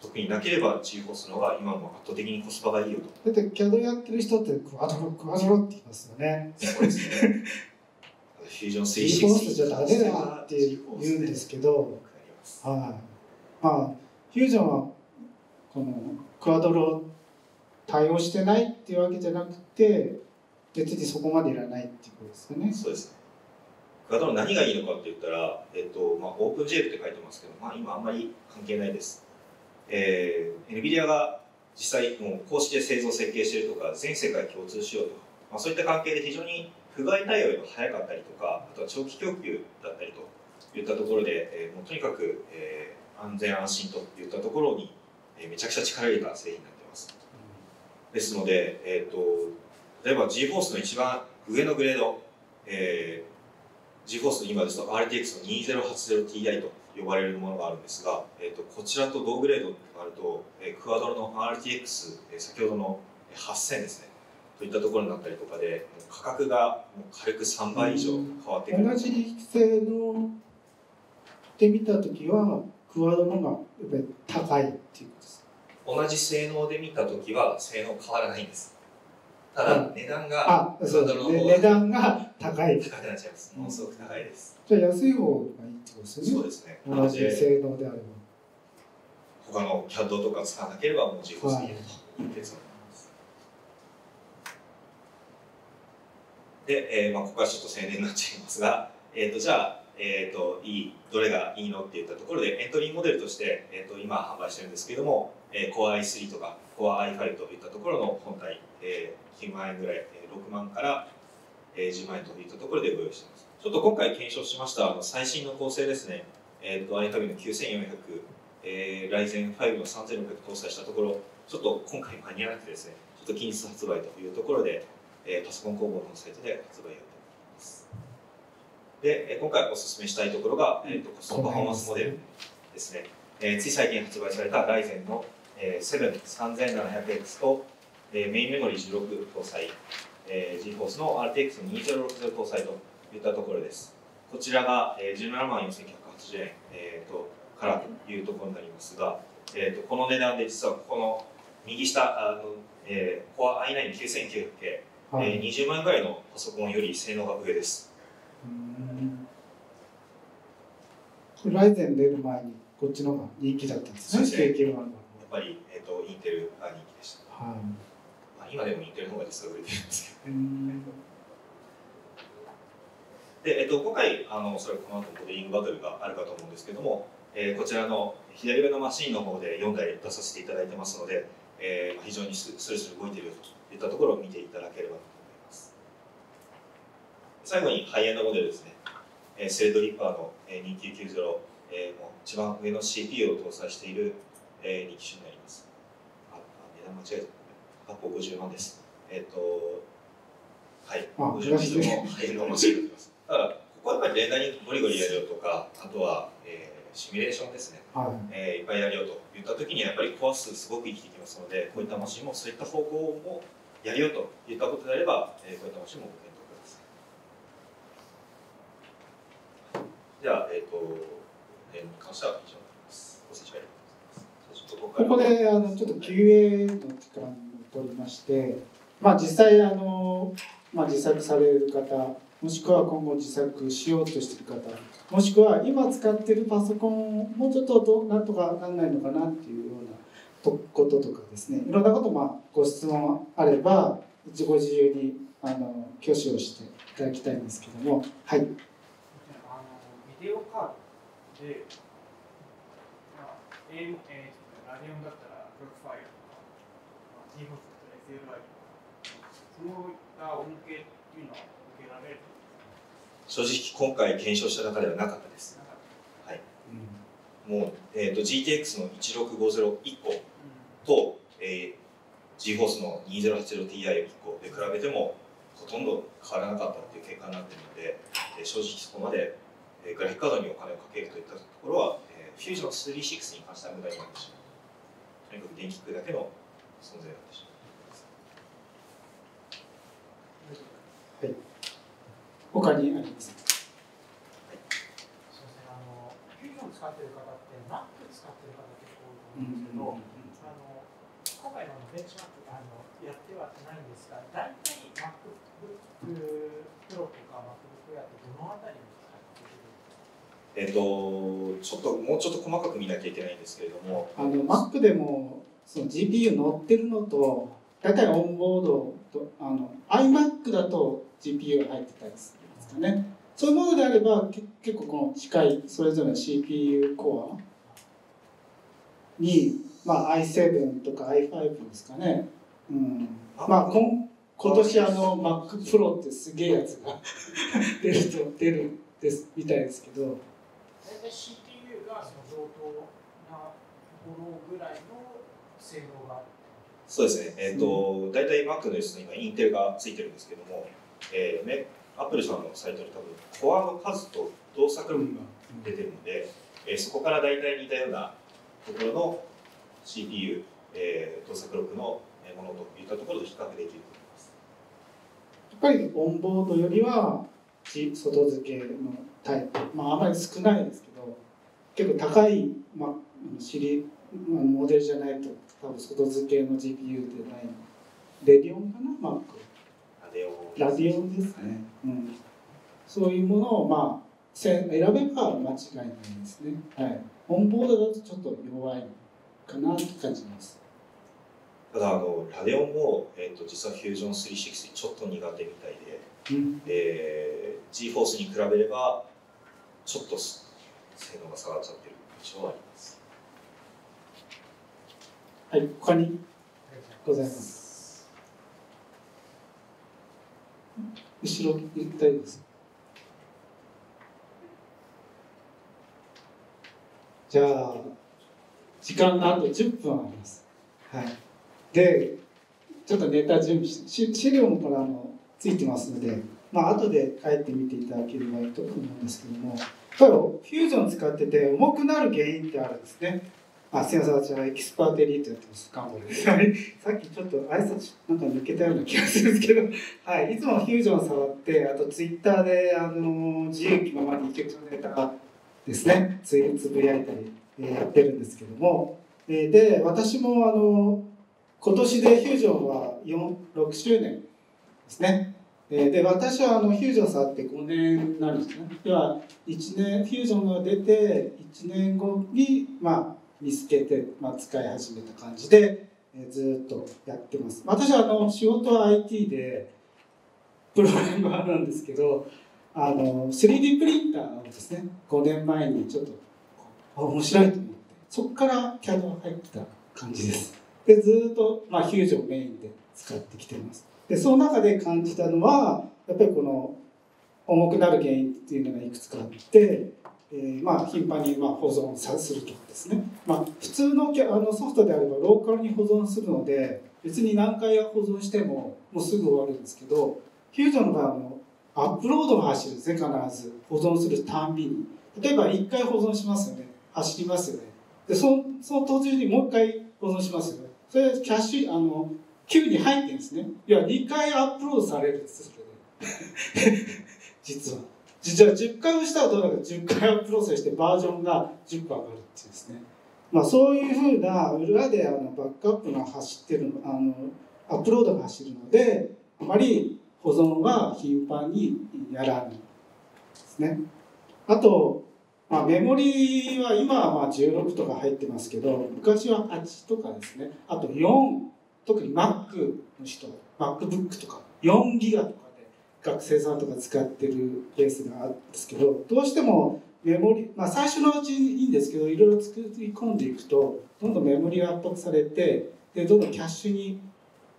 特になければ GForce の方が今も圧倒的にコスパがいいよと。
だって CAD やってる人ってクワドロクワドロって言いますよね。
そうですね。フュージョン
360じゃダメだって言うんですけど、はい、まあフュージョンはこのクワドロ対応してないっていうわけじゃなくて別にそこまでいらないっていうことですよね。
そうですね。クワドロ何がいいのかって言ったら、えっとまあ、オープン JL って書いてますけど、まあ、今あんまり関係ないです。えー、NVIDIA が実際もう公式で製造設計してるとか全世界共通しようとか、まあ、そういった関係で非常に不具合対応が早かったりとかあとは長期供給だったりといったところで、えー、もうとにかく、えー、安全安心といったところに、えー、めちゃくちゃ力入れた製品になってます、ですので、えーと、例えば GForce の一番上のグレード、えー、GForce の今ですと RTX の 2080Ti と呼ばれるものがあるんですが、えーと、こちらと同グレードとなると、えー、クアドロの RTX、えー、先ほどの8000ですね。といったところになったりとかで価格がもう軽く3倍以上変わってくる、
同じ性能で見た時はクアドロがやっぱり高いっていうことです
同じ性能で見た時は性能変わらないんですただ値段が
あそうです、ね、値段が高い。
高くなっちゃいます。ものすごく高いです。
じゃあ安い方がいいってことですよね。
そうですね。
同じ性能であれば。
他の CAD とか使わなければもう自己責任という結論です。で、えーまあ、ここはちょっと宣伝になっちゃいますが、*laughs* えーと、じゃあ、えーと、いいどれがいいのっていったところでエントリーモデルとして、えーと、今販売してるんですけれども、えー、Core i3 とか Core i5 といったところの本体、えー、9万円ぐらい、えー、6万から、えー、10万円といったところでご用意しています。ちょっと今回検証しましたあの最新の構成ですね、えーと、i5 の9400、えー、Ryzen 5の3600搭載したところ、ちょっと今回間に合わなくてですね、ちょっと近日発売というところで、えー、パソコン工房のサイトで発売をいます。で、今回お勧めしたいところが、えーと、コストパフォーマンスモデルですね。えー、つい最近発売された Ryzen の、えー、73700X と、えー、メインメモリー16搭載、えー、GForce の RTX 2060搭載といったところです。こちらが、えー、17万4980円、えーと、からというところになりますが、えーと、この値段で実はこの右下あの、えー、Core i9-9900K、はい、えー、20万円ぐらいのパソコンより性能が上です。
ライゼン出る前にこっちの方が人気だったんですね、
やっぱり、えーと、インテルが人気でした。はいまあ、今でもインテルの方が実は売れてるんですけど。で、えっと、今回あのおそらくこの後モデリングバトルがあるかと思うんですけども、えー、こちらの左上のマシンの方で4台出させていただいてますので、えー、非常にスルスル動いているといったところを見ていただければと思います。最後にハイエンドモデルですね、えー、セレドリッパーの2990、えー、もう一番上の CPU を搭載している、えー、2機種になります。あ値段間違えた。8個50万です。えっ、ー、とはい。50万以上のハイエンドモデルになります。だからここはやっぱりレーダーにゴリゴリやるよとかあとは、えー、シミュレーションですね、はい。えー、いっぱいやるよといった時にやっぱりコア数すごく生きてきますのでこういったマシンもそういった方向もやるよといったことであれば、えー、こういったマシンもご検討ください。じゃあ、えっ、ー、と、えー、に関しては以上になります。ご清聴ありがとうございます。ここであの
ちょっと QA の時間を取りまして、まあ、実際あの、まあ、自作される方もしくは今後自作しようとしている方もしくは今使ってるパソコンをもうちょっとどなんとかなんないのかなっていうようなこととかですねいろんなことまあご質問あればご自由にあの挙手をしていただきたいんですけどもはい。あの
ビデオカードで、まあ、A えー、ラディオンだったらクロックファイルとか、まあ、GFOS だったら SLI とかそういった恩恵っていうのは受けられる
正直今回検証した中ではなかったです。はい。うん、もう、えーと、GTX の16501個と、えー、GForce の 2080Ti1 個で比べてもほとんど変わらなかったっていう結果になっているので、えー、正直そこまで、えー、グラフィックカードにお金をかけるといったところは、えー、フュージョン36に関しては無駄になってしまう。とにかく電気区だけの存在になってしまう。
他にあります？
使ってる方って Mac 使ってる方結構多いと思うんですけど、うんあの今回のベンチマークあのやってはないんですが大体 MacBook Pro とか MacBook Air ってどのあたりに使ってる
えっと、ちょっともうちょっと細かく見なきゃいけないんですけれども。
あの Mac でもその GPU 乗ってるのと大体オンボードとあの iMac だと GPU が入ってたりする。ですかね。そういうものであれば結構この近いそれぞれの CPU コアに、まあ、i7 とか i5 ですかね、うん、まあ今今年あの Mac Pro ってすげえやつが *laughs* 出ると出るですみたいですけど。
大体 CPU がその上等なところぐらいの性能がある
そうですね、えーと、大体 Mac のですね今インテルがついてるんですけども、えー、アップルさんのサイトに多分コアの数と動作力が出てるので、えー、そこから大体似たようなところの CPU、えー、動作力のものといったところと比較できると思います。
やっぱりオンボードよりは外付けのタイプ、まあ、あまり少ないですけど結構高い、まあ、シリモデルじゃないと多分外付けの GPU でない。レディオンかなマークラディオンですね、うん、そういうものをまあ選べば間違いないですね、はい、オンボードだとちょっと弱いかなって感じます。
ただあのラデオンも、えーと、実はフュージョン360ちょっと苦手みたいで、うん、えー、GForce に比べればちょっと性能が下がっちゃってる印象はあります。
はい。他に
え
ございます。後ろ大丈夫ですじゃあ時間があと10分あります。はい、でちょっとネタ準備し資料もこれあのついてますので、まあ後で帰ってみていただければいいと思うんですけどもフュージョン使ってて重くなる原因ってあるんですね。あ、すみません、私はエキスパートエリートやってます。です。さっきちょっと挨拶なんか抜けたような気がするんですけど、*laughs* はい、いつもフュージョン触って、あとツイッターで、あの、自由気ままに一曲のネタですね、つつぶやいたり、えー、やってるんですけども、えー、で、私もあの、今年でフュージョンは4 6周年ですね。えー、で、私はあのフュージョン触って5年になるんですね。では、1年、フュージョンが出て1年後に、まあ、見つけて、まあ、使い始めた感じで、えー、ずっとやってます。私はあの仕事は IT でプログラマーなんですけどあの 3D プリンターをですね5年前にちょっと面白いと思ってそこから CAD が入ってた感じです。でずっと、まあ、フュージョンメインで使ってきてます。でその中で感じたのはやっぱりこの重くなる原因っていうのがいくつかあってえー、まあ頻繁にまあ保存さするとかですね、まあ、普通のあのソフトであればローカルに保存するので別に何回保存してももうすぐ終わるんですけどフュージョンの場合はアップロードが走るんですね必ず保存するたんびに例えば1回保存しますよね。走りますよね。でそのその途中にもう1回保存しますよね。それキャッシュあの Q に入ってるんですね。いや2回アップロードされるんですそれで実は。実は10回押したらどうなるか10回アップロードしてバージョンが10個上がるっていうですね、まあ、そういうふうな裏であのバックアップが走ってるあのアップロードが走るのであまり保存は頻繁にやらないですね。あと、まあ、メモリは今はまあ16とか入ってますけど昔は8とかですね。あと4特に Mac の人 MacBook とか4ギガとか。学生さんとか使ってるケースがあるんですけどどうしてもメモリ、まあ、最初のうちにいいんですけどいろいろ作り込んでいくとどんどんメモリが圧迫されてでどんどんキャッシュに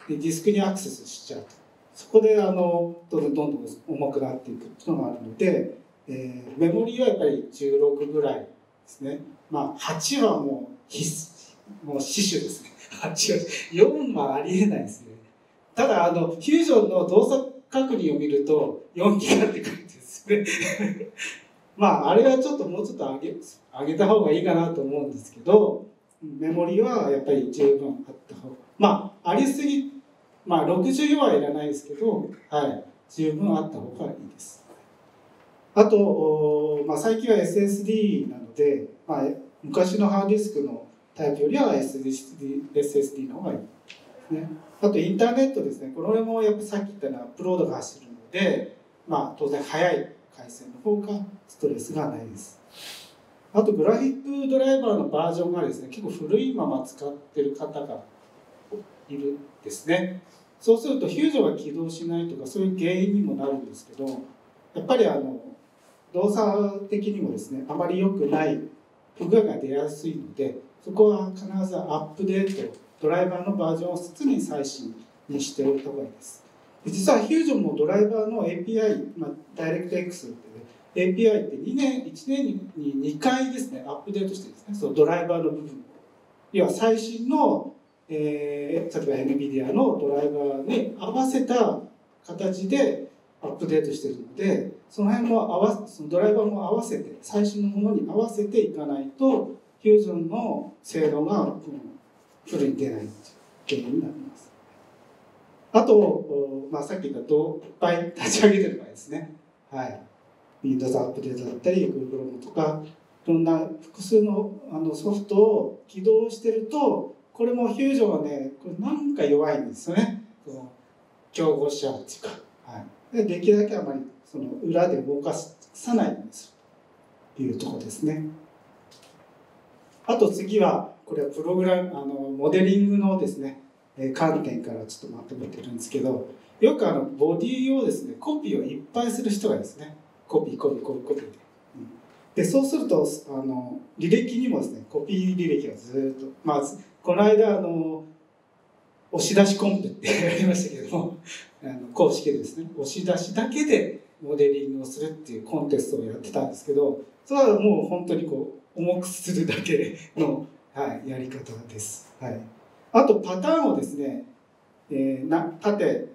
ディスクにアクセスしちゃうと。そこであのどんどんどんどん重くなっていくっていうのがあるので、えー、メモリはやっぱり16ぐらいですね。まあ8はもう必もう死守ですね。8は4はありえないですね。ただあのフュージョンの動作確認を見ると4ギガって書いてるんですね。*laughs* まああれはちょっともうちょっと上げ上げた方がいいかなと思うんですけどメモリはやっぱり十分あった方がまあありすぎまあ64はいらないですけどはい十分あった方がいいです。あと、まあ、最近は SSD なので、まあ、昔のハードディスクのタイプよりは SSD, SSD の方がいいですね。あとインターネットですね。これもやっぱさっき言ったようなアップロードが走るので、まあ、当然速い回線の方がストレスがないです。あとグラフィックドライバーのバージョンがですね結構古いまま使ってる方がいるんですね。そうするとフュージョンが起動しないとかそういう原因にもなるんですけどやっぱりあの動作的にもですねあまり良くない不具合が出やすいのでそこは必ずアップデートドライバーのバージョンを常に最新にしておいた方がいいです。実はフュージョンもドライバーの API、まあ、ダイレクト X って、ね、API って2年、1年に2回ですね、アップデートしてですね、そのドライバーの部分要は最新の、えー、例えば NVIDIA のドライバーに合わせた形でアップデートしてるので、その辺も合わそのドライバーも合わせて、最新のものに合わせていかないと、フュージョンの性能が、うんフルに出ない原因になります。あと、まあ、さっき言ったといっぱい立ち上げてる場合ですね。はい。Windows アップデートだったり、Google とか、いろんな複数のあのソフトを起動してると、これもフュージョンはね、これなんか弱いんですよね。この競合しちゃうっていうか。はい、でできるだけあまりその裏で動かさないようにするというところですね。あと次は、これはプログラムあのモデリングのですね観点からちょっとまとめてるんですけどよくあのボディをですねコピーをいっぱいする人がですねコピーコピーコピーコピーで。でそうするとあの履歴にもですねコピー履歴がずっとまあこの間あの押し出しコンペってやりましたけども *laughs* あの公式でですね押し出しだけでモデリングをするっていうコンテストをやってたんですけどそれはもう本当にこう重くするだけの、はい、やり方です。はい、あとパターンをですね、えー、な縦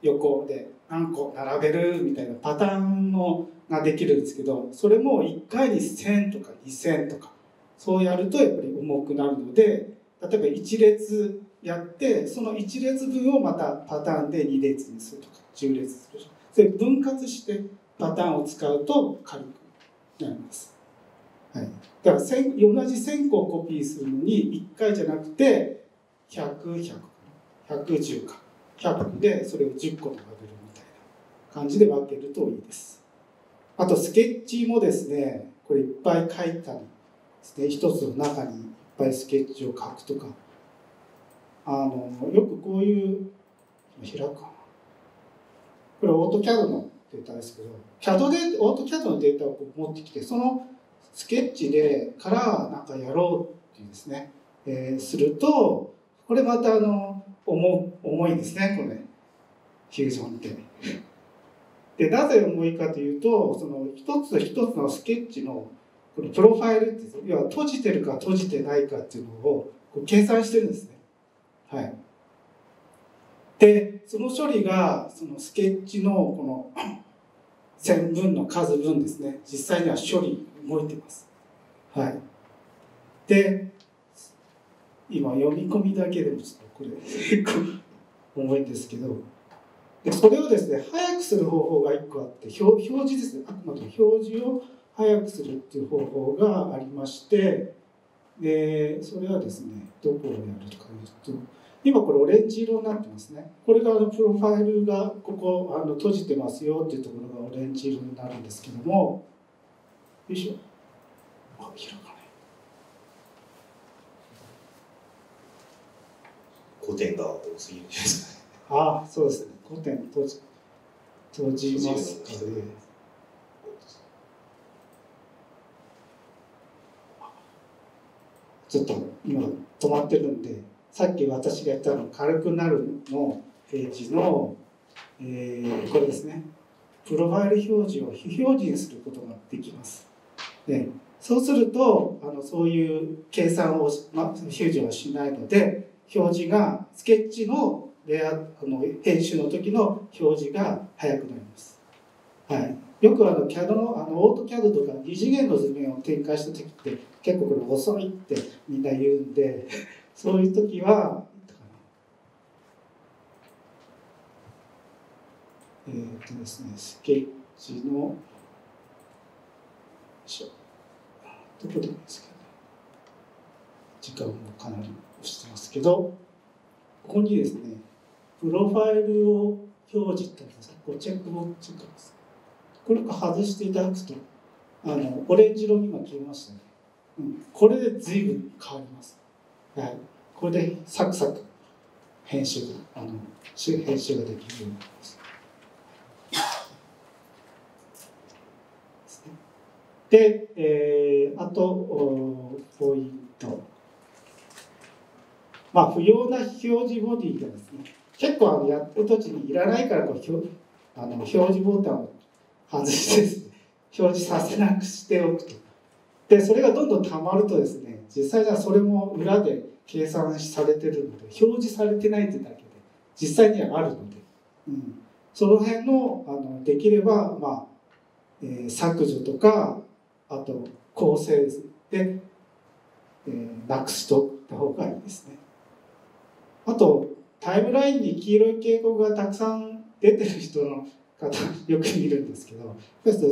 横で何個並べるみたいなパターンのができるんですけどそれも1回に1000とか2000とかそうやるとやっぱり重くなるので例えば1列やってその1列分をまたパターンで2列にするとか10列するとか分割してパターンを使うと軽くなります。はい、だから同じ1000個をコピーするのに1回じゃなくて100100 110か100でそれを10個並べるみたいな感じで分けるといいです。あとスケッチもですねこれいっぱい書いたりですね。一つの中にいっぱいスケッチを書くとか。あのよくこういう開くかな。これオートキャドのデータですけど CAD でオートキャドのデータを持ってきてそのスケッチでからなんかやろうっていうですね、えー、するとこれまたあの重重いですねこれフュージョンって。でなぜ重いかというとその一つ一つのスケッチのこのプロファイルって要は閉じてるか閉じてないかっていうのをこう計算してるんですね。はい、でその処理がそのスケッチのこの *coughs* 線分の数分ですね実際には処理動いてます。はい、で今読み込みだけでもちょっとこれ結構重いんですけどでそれをですね早くする方法が1個あって表表示ですね。あくまで表示を早くするっていう方法がありましてでそれはですねどこをやるかというと今これオレンジ色になってますね。これがあのプロファイルがここあの閉じてますよっていうところがオレンジ色になるんですけどもよいしょ？あ開かない。
古典が多すぎるんですか。ね
ああそうですね。古典閉じ閉じますかね。ちょっと今止まってるんでさっき私が言ったの軽くなるのページの、えー、これですね。プロファイル表示を非表示にすることができます。でそうするとあのそういう計算を、ま、フュージョンはしないので表示がスケッチのレアあの編集の時の表示が速くなります。はい、よくあの CAD のあのオート CAD とか2次元の図面を展開した時って結構これ遅いってみんな言うんで *laughs* そういう時はえっ、ー、とですねスケッチのよいしょ。どこでもいいですけど。ね時間もかなり押してますけど。ここにですねプロファイルを表示ってこうチェックボックスがますこれを外していただくとあのオレンジ色に今消えましたね、うん、これで随分変わります。はい、これでサクサク編集があの編集ができるようになります。で、えー、あとポイント。まあ、不要な表示ボディがですね、結構あのやってる途中にいらないからこう表あの表示ボタンを外してですね、*laughs* 表示させなくしておくと。で、それがどんどん溜まるとですね、実際じゃそれも裏で計算されてるので表示されてないってだけで実際にはあるので、うん、その辺のあのできれば、まあえー、削除とかあと構成で、えー、なくしとった方がいいですね。あとタイムラインに黄色い警告がたくさん出てる人の方よく見るんですけど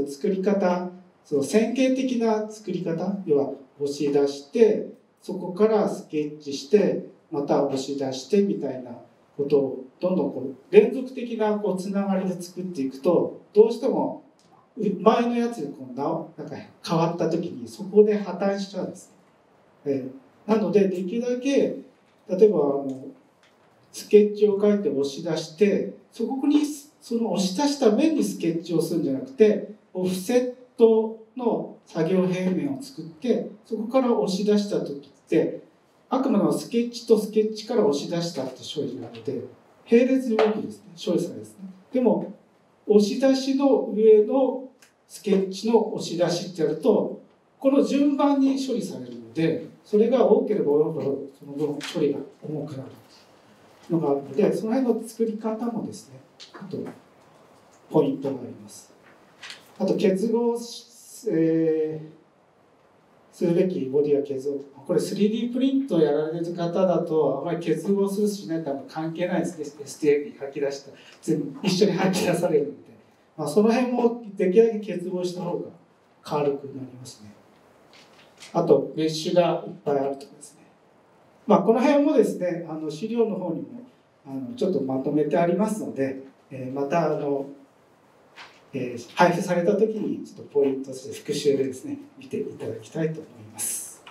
作り方その線形的な作り方要は押し出してそこからスケッチしてまた押し出してみたいなことをどんどんこう連続的なこうつながりで作っていくとどうしても前のやつにこうななんか変わった時にそこで破綻しちゃうんです。えー、なのでできるだけ例えばあのスケッチを書いて押し出してそこにその押し出した面にスケッチをするんじゃなくてオフセットの作業平面を作ってそこから押し出した時ってあくまでもスケッチとスケッチから押し出したって処理なので、並列に動くですね、処理されですね。でも、押し出しの上のスケッチの押し出しってやると、この順番に処理されるので、それが多ければ多いほど、その分処理が重くなるのがあるので、その辺の作り方もですね、あと、ポイントがあります。あと、結合、えーするべきボディや結合。これ 3D プリントをやられる方だとあまり結合するしないと関係ないですね。STM に吐き出した。全部一緒に吐き出されるので、まあ、その辺もできるだけ結合した方が軽くなりますねあとメッシュがいっぱいあるとかですねまあこの辺もですねあの資料の方にもあのちょっとまとめてありますので、えー、またあのえー、配布された時にちょっとポイントとして復習でですね見ていただきたいと思います。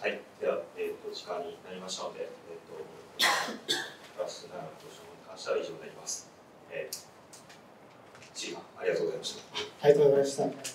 はい、では、えーと、時間になりましたので、えーと、プラス7のご質問に関しては以上になります。えー、ありがとうございました。
ありがとうございました。